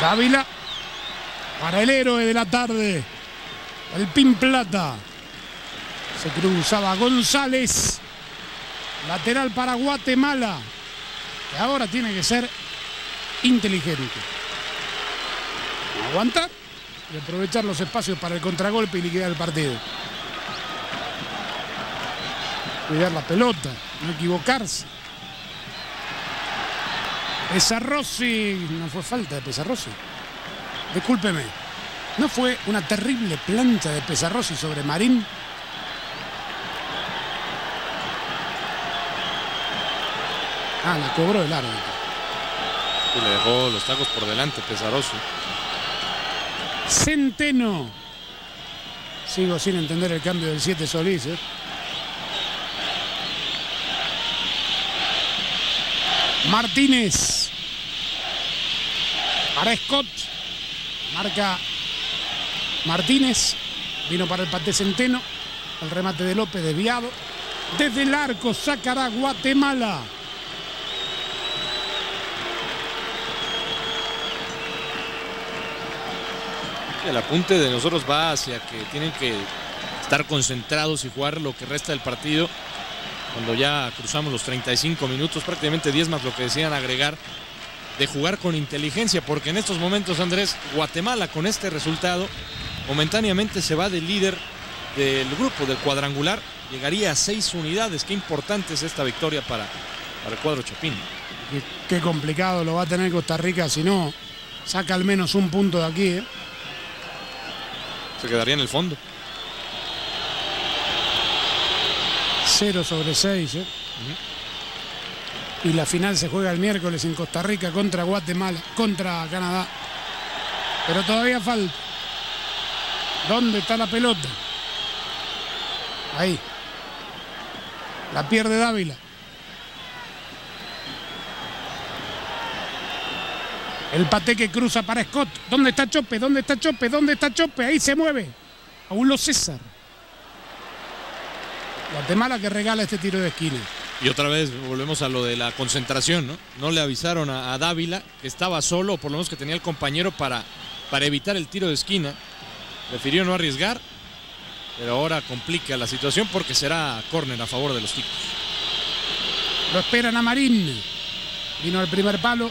Speaker 1: Dávila para el héroe de la tarde, el Pin Plata. Se cruzaba González, lateral para Guatemala, que ahora tiene que ser inteligente. Aguantar y aprovechar los espacios para el contragolpe y liquidar el partido. Cuidar la pelota, no equivocarse. Pesarrossi, no fue falta de Pesarrossi. Discúlpeme, ¿no fue una terrible plancha de Pesarrossi sobre Marín? Ah, la cobró el árbitro.
Speaker 3: Y le dejó los tacos por delante, pesaroso.
Speaker 1: Centeno. Sigo sin entender el cambio del 7 Solís. ¿eh? Martínez. Para Scott. Marca Martínez. Vino para el pate Centeno. El remate de López desviado. Desde el arco sacará Guatemala.
Speaker 3: El apunte de nosotros va hacia que tienen que estar concentrados y jugar lo que resta del partido. Cuando ya cruzamos los 35 minutos, prácticamente 10 más lo que decían agregar. de jugar con inteligencia, porque en estos momentos, Andrés, Guatemala con este resultado momentáneamente se va del líder del grupo, del cuadrangular, llegaría a seis unidades. Qué importante es esta victoria para, para el cuadro Chapín.
Speaker 1: Qué, qué complicado lo va a tener Costa Rica si no saca al menos un punto de aquí. ¿eh?
Speaker 3: Se quedaría en el fondo.
Speaker 1: 0 sobre 6. ¿eh? Y la final se juega el miércoles en Costa Rica contra Guatemala, contra Canadá. Pero todavía falta. ¿Dónde está la pelota? Ahí. La pierde Dávila. El pate que cruza para Scott. ¿Dónde está Chope? ¿Dónde está Chope? ¿Dónde está Chope? Ahí se mueve. Aulo César. Guatemala que regala este tiro de esquina.
Speaker 3: Y otra vez volvemos a lo de la concentración, ¿no? No le avisaron a, a Dávila que estaba solo, o por lo menos que tenía el compañero para, para evitar el tiro de esquina. Prefirió no arriesgar, pero ahora complica la situación porque será córner a favor de los ticos.
Speaker 1: Lo esperan a Marín. Vino el primer palo.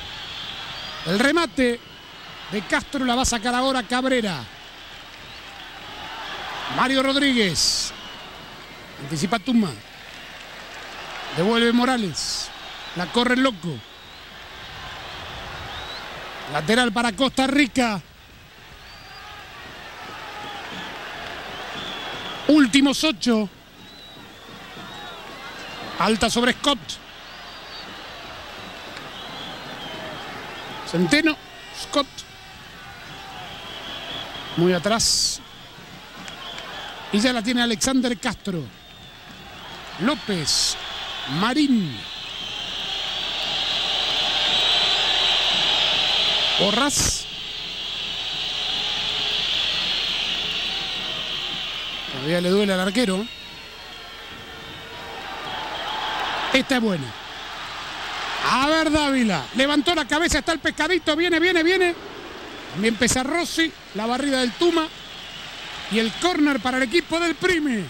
Speaker 1: El remate de Castro la va a sacar ahora Cabrera. Mario Rodríguez. Anticipa Tuma. Devuelve Morales. La corre el loco. Lateral para Costa Rica. Últimos ocho. Alta sobre Scott. Centeno. Scott. Muy atrás. Y ya la tiene Alexander Castro. López. Marín. Porras. Todavía le duele al arquero. Esta es buena. A ver, Dávila. Levantó la cabeza, está el pescadito. Viene, viene, viene. También pesa Rossi. La barrida del Tuma. Y el córner para el equipo del Prime.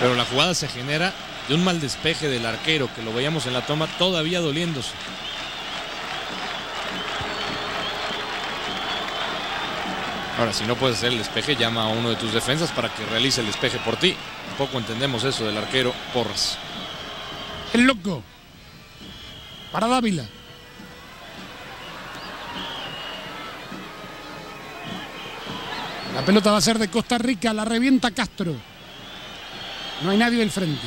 Speaker 3: Pero la jugada se genera de un mal despeje del arquero que lo veíamos en la toma todavía doliéndose. Ahora, si no puedes hacer el despeje, llama a uno de tus defensas para que realice el despeje por ti. Poco entendemos eso del arquero Porras.
Speaker 1: El loco. Para Dávila. La pelota va a ser de Costa Rica. La revienta Castro. No hay nadie del frente.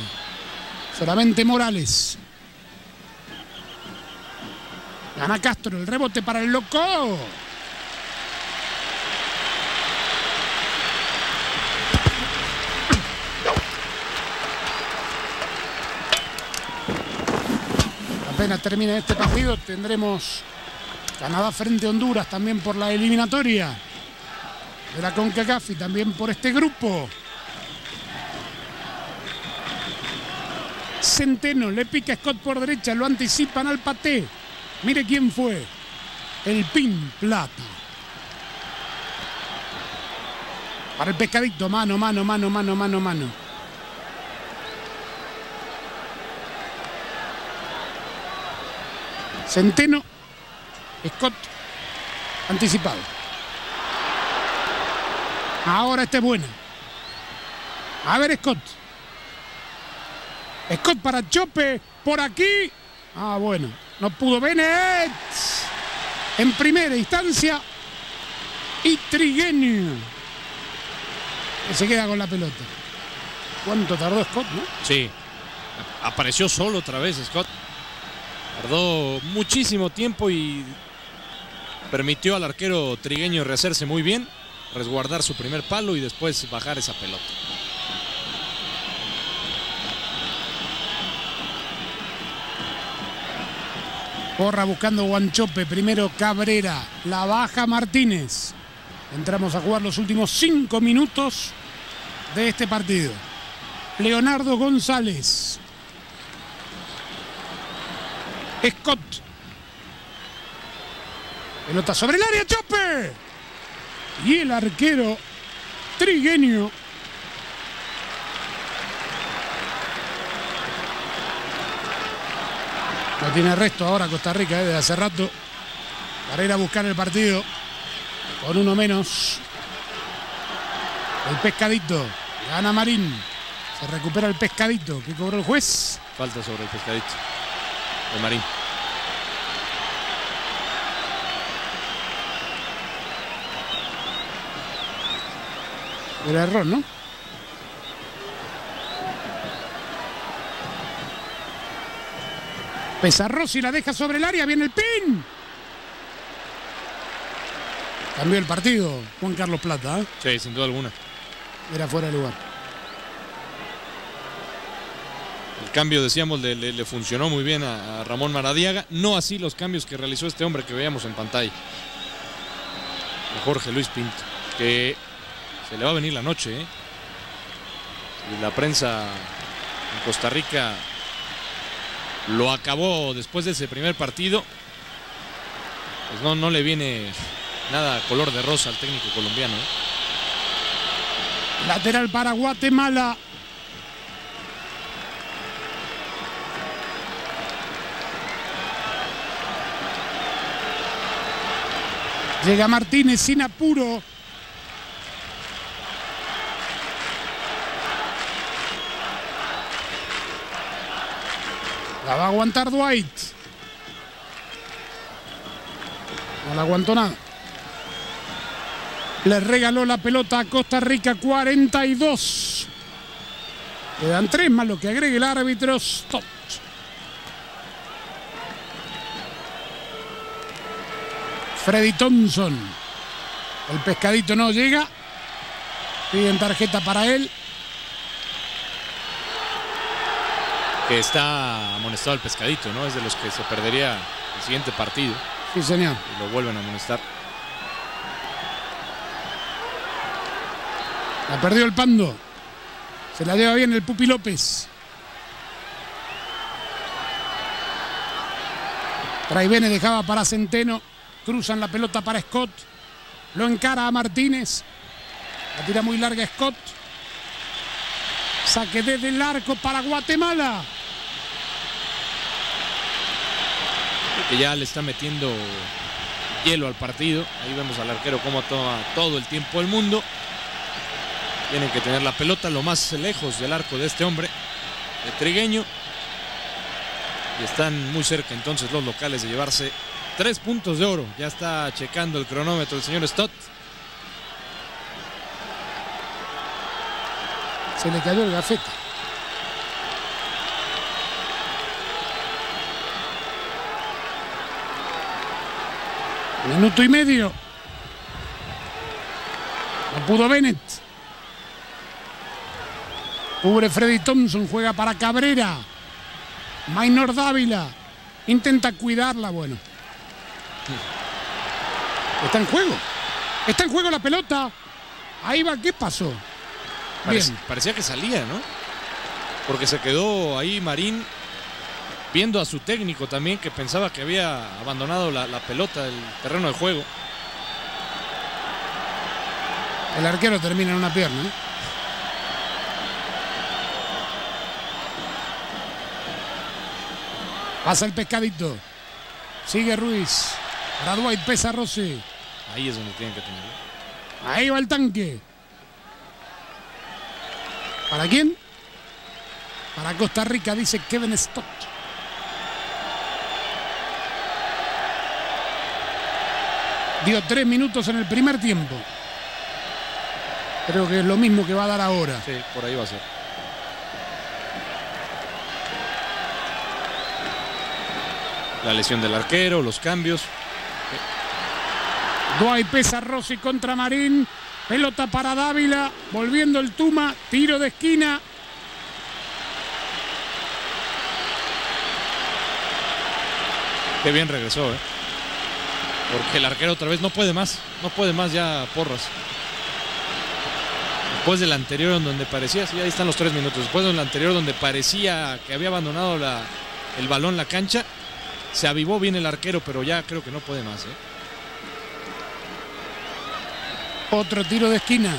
Speaker 1: Solamente Morales. Gana Castro. El rebote para el loco. Apenas termine este partido tendremos Canadá frente a Honduras también por la eliminatoria de la CONCACAF y también por este grupo. Centeno le pica Scott por derecha, lo anticipan al paté. Mire quién fue. El Pin Plata. Para el pescadito, mano, mano, mano, mano, mano, mano. Centeno, Scott, anticipado. Ahora este es buena. A ver, Scott. Scott para Chope, por aquí. Ah, bueno, no pudo Bennett. En primera instancia. Y Trigueño. Se queda con la pelota. ¿Cuánto tardó Scott, no?
Speaker 3: Sí, apareció solo otra vez Scott. Tardó muchísimo tiempo y permitió al arquero trigueño rehacerse muy bien, resguardar su primer palo y después bajar esa pelota.
Speaker 1: Porra buscando Guanchope. Primero Cabrera. La baja Martínez. Entramos a jugar los últimos cinco minutos de este partido. Leonardo González. Scott. Pelota sobre el área, Chope. Y el arquero Trigueño. No tiene resto ahora Costa Rica eh, desde hace rato para ir a buscar el partido con uno menos. El pescadito. Gana Marín. Se recupera el pescadito que cobró el juez.
Speaker 3: Falta sobre el pescadito de Marín.
Speaker 1: Era error, ¿no? Pesarrosi la deja sobre el área, viene el pin. Cambió el partido Juan Carlos Plata, ¿eh?
Speaker 3: Sí, sin duda alguna.
Speaker 1: era fuera de lugar.
Speaker 3: El cambio, decíamos, le, le- le funcionó muy bien a, a Ramón Maradiaga. No así los cambios que realizó este hombre que veíamos en pantalla. A Jorge Luis Pinto. Que se le va a venir la noche, ¿eh? Y la prensa en Costa Rica lo acabó después de ese primer partido. Pues no, no le viene nada color de rosa al técnico colombiano. ¿eh?
Speaker 1: Lateral para Guatemala. Llega Martínez sin apuro. La va a aguantar Dwight. No la aguantó nada. Le regaló la pelota a Costa Rica 42. Quedan tres más lo que agregue el árbitro. Stop. Freddy Thompson. El pescadito no llega. Piden tarjeta para él.
Speaker 3: Que está amonestado el pescadito, ¿no? Es de los que se perdería el siguiente partido.
Speaker 1: Sí, señor.
Speaker 3: y lo vuelven a amonestar.
Speaker 1: La perdió el Pando. Se la lleva bien el Pupi López. Traivene dejaba para Centeno. Cruzan la pelota para Scott. Lo encara a Martínez. La tira muy larga Scott. Saque desde el arco para Guatemala.
Speaker 3: Que ya le está metiendo hielo al partido. Ahí vemos al arquero cómo toma todo el tiempo del mundo. Tienen que tener la pelota lo más lejos del arco de este hombre, de Trigueño. Y están muy cerca entonces los locales de llevarse tres puntos de oro. Ya está checando el cronómetro el señor Stott.
Speaker 1: Se le cayó el gafete. Minuto y medio. No pudo Bennett. Cubre Freddy Thompson, juega para Cabrera. Minor Dávila. Intenta cuidarla, bueno. Está en juego. Está en juego la pelota. Ahí va, ¿qué pasó?
Speaker 3: Parec-
Speaker 1: Bien.
Speaker 3: parecía que salía, ¿no? Porque se quedó ahí Marín viendo a su técnico también que pensaba que había abandonado la, la pelota del terreno de juego.
Speaker 1: El arquero termina en una pierna. ¿eh? Pasa el pescadito. Sigue Ruiz. Dwight pesa Rossi.
Speaker 3: Ahí es donde tienen que tenerlo.
Speaker 1: Ahí va el tanque. ¿Para quién? Para Costa Rica, dice Kevin Stott. Dio tres minutos en el primer tiempo. Creo que es lo mismo que va a dar ahora.
Speaker 3: Sí, por ahí va a ser. La lesión del arquero, los cambios.
Speaker 1: Dwight pesa Rossi contra Marín. Pelota para Dávila. Volviendo el Tuma. Tiro de esquina.
Speaker 3: Qué bien regresó, ¿eh? Porque el arquero otra vez no puede más. No puede más ya Porras. Después del anterior en donde parecía, sí, ahí están los tres minutos. Después del anterior donde parecía que había abandonado la- el balón la cancha, se avivó bien el arquero, pero ya creo que no puede más. ¿eh?
Speaker 1: Otro tiro de esquina.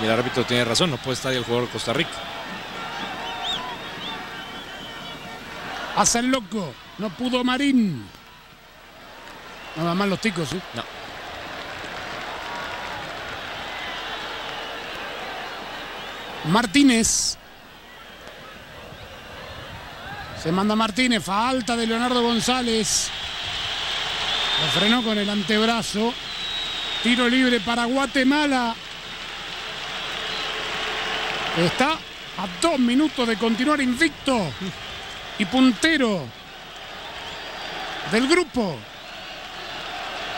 Speaker 3: Y el árbitro tiene razón, no puede estar ahí el jugador de Costa Rica.
Speaker 1: Hace el loco. No pudo Marín. Nada más los ticos, ¿sí?
Speaker 3: No.
Speaker 1: Martínez. Se manda Martínez, falta de Leonardo González. Lo frenó con el antebrazo. Tiro libre para Guatemala. Está a dos minutos de continuar invicto y puntero del grupo.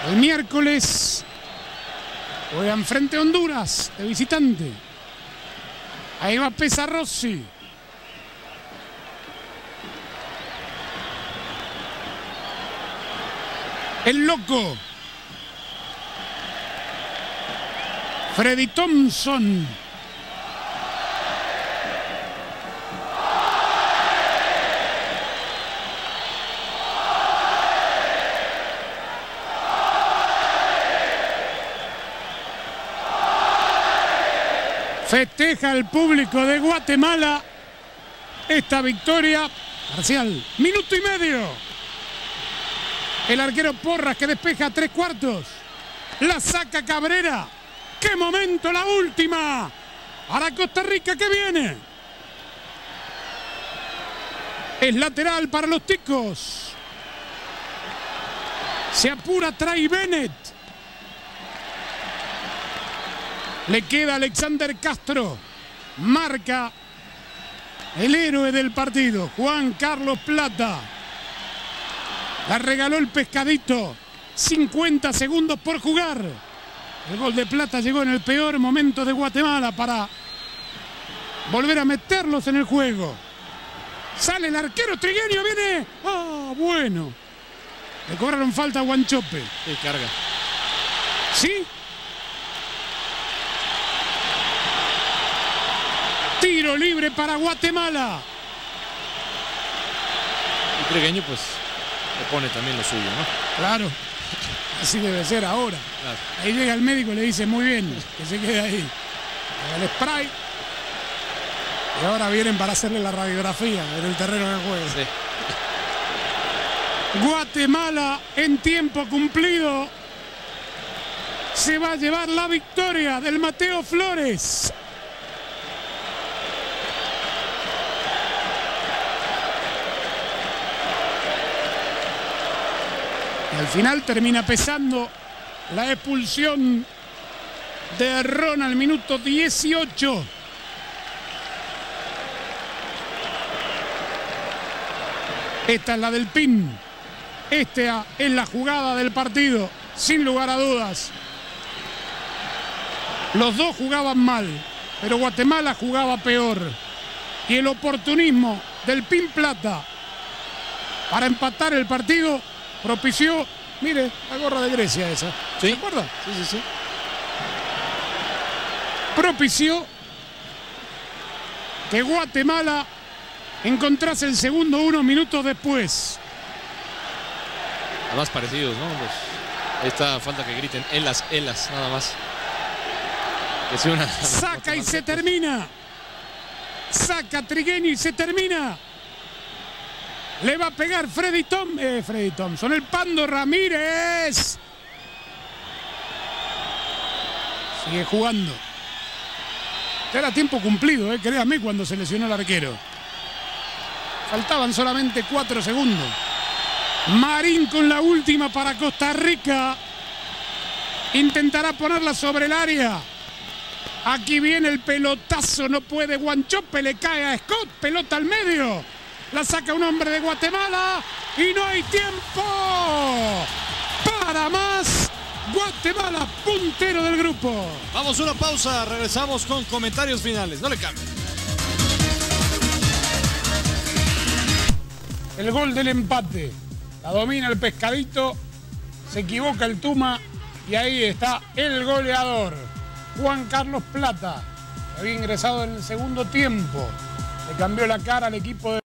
Speaker 1: El miércoles juegan frente a Honduras de visitante. Ahí va Pesarrossi. El loco. Freddy Thompson. Festeja el público de Guatemala esta victoria parcial. Minuto y medio. El arquero Porras que despeja tres cuartos. La saca Cabrera. ¡Qué momento la última! Para Costa Rica que viene. Es lateral para los ticos. Se apura Tray Bennett. Le queda Alexander Castro. Marca el héroe del partido, Juan Carlos Plata. La regaló el pescadito. 50 segundos por jugar. El gol de Plata llegó en el peor momento de Guatemala para volver a meterlos en el juego. Sale el arquero trigueño, viene. Ah, bueno. Le cobraron falta a Guanchope.
Speaker 3: Sí, carga.
Speaker 1: ¿Sí? Tiro libre para Guatemala.
Speaker 3: Y Trigueño, pues, le pone también lo suyo, ¿no?
Speaker 1: Claro. Así debe ser ahora.
Speaker 3: Claro.
Speaker 1: Ahí llega el médico y le dice, muy bien, que se quede ahí. El spray. Y ahora vienen para hacerle la radiografía en el terreno de juego.
Speaker 3: Sí.
Speaker 1: Guatemala en tiempo cumplido se va a llevar la victoria del Mateo Flores. Al final termina pesando la expulsión de Ron al minuto 18. Esta es la del PIN. Esta es la jugada del partido, sin lugar a dudas. Los dos jugaban mal, pero Guatemala jugaba peor. Y el oportunismo del PIN Plata para empatar el partido propició, mire, la gorra de Grecia esa.
Speaker 3: Sí.
Speaker 1: ¿Se acuerda?
Speaker 3: Sí, sí, sí.
Speaker 1: Propició que Guatemala encontrase el segundo unos minutos después.
Speaker 3: Más parecidos, ¿no? Los- esta falta que griten elas, elas, nada más. Sea una-
Speaker 1: Saca y se termina. Saca Trigueño y se termina. Le va a pegar Freddy Tom, eh, Freddy Thompson, el Pando Ramírez. Sigue jugando. Ya era tiempo cumplido, eh, créame, cuando se lesionó el arquero. Faltaban solamente cuatro segundos. Marín con la última para Costa Rica. Intentará ponerla sobre el área. Aquí viene el pelotazo, no puede Guanchope, le cae a Scott, pelota al medio. La saca un hombre de Guatemala y no hay tiempo para más. Guatemala, puntero del grupo.
Speaker 2: Vamos a una pausa, regresamos con comentarios finales. No le cambien.
Speaker 1: El gol del empate. La domina el pescadito, se equivoca el Tuma y ahí está el goleador, Juan Carlos Plata, había ingresado en el segundo tiempo. Le cambió la cara al equipo de...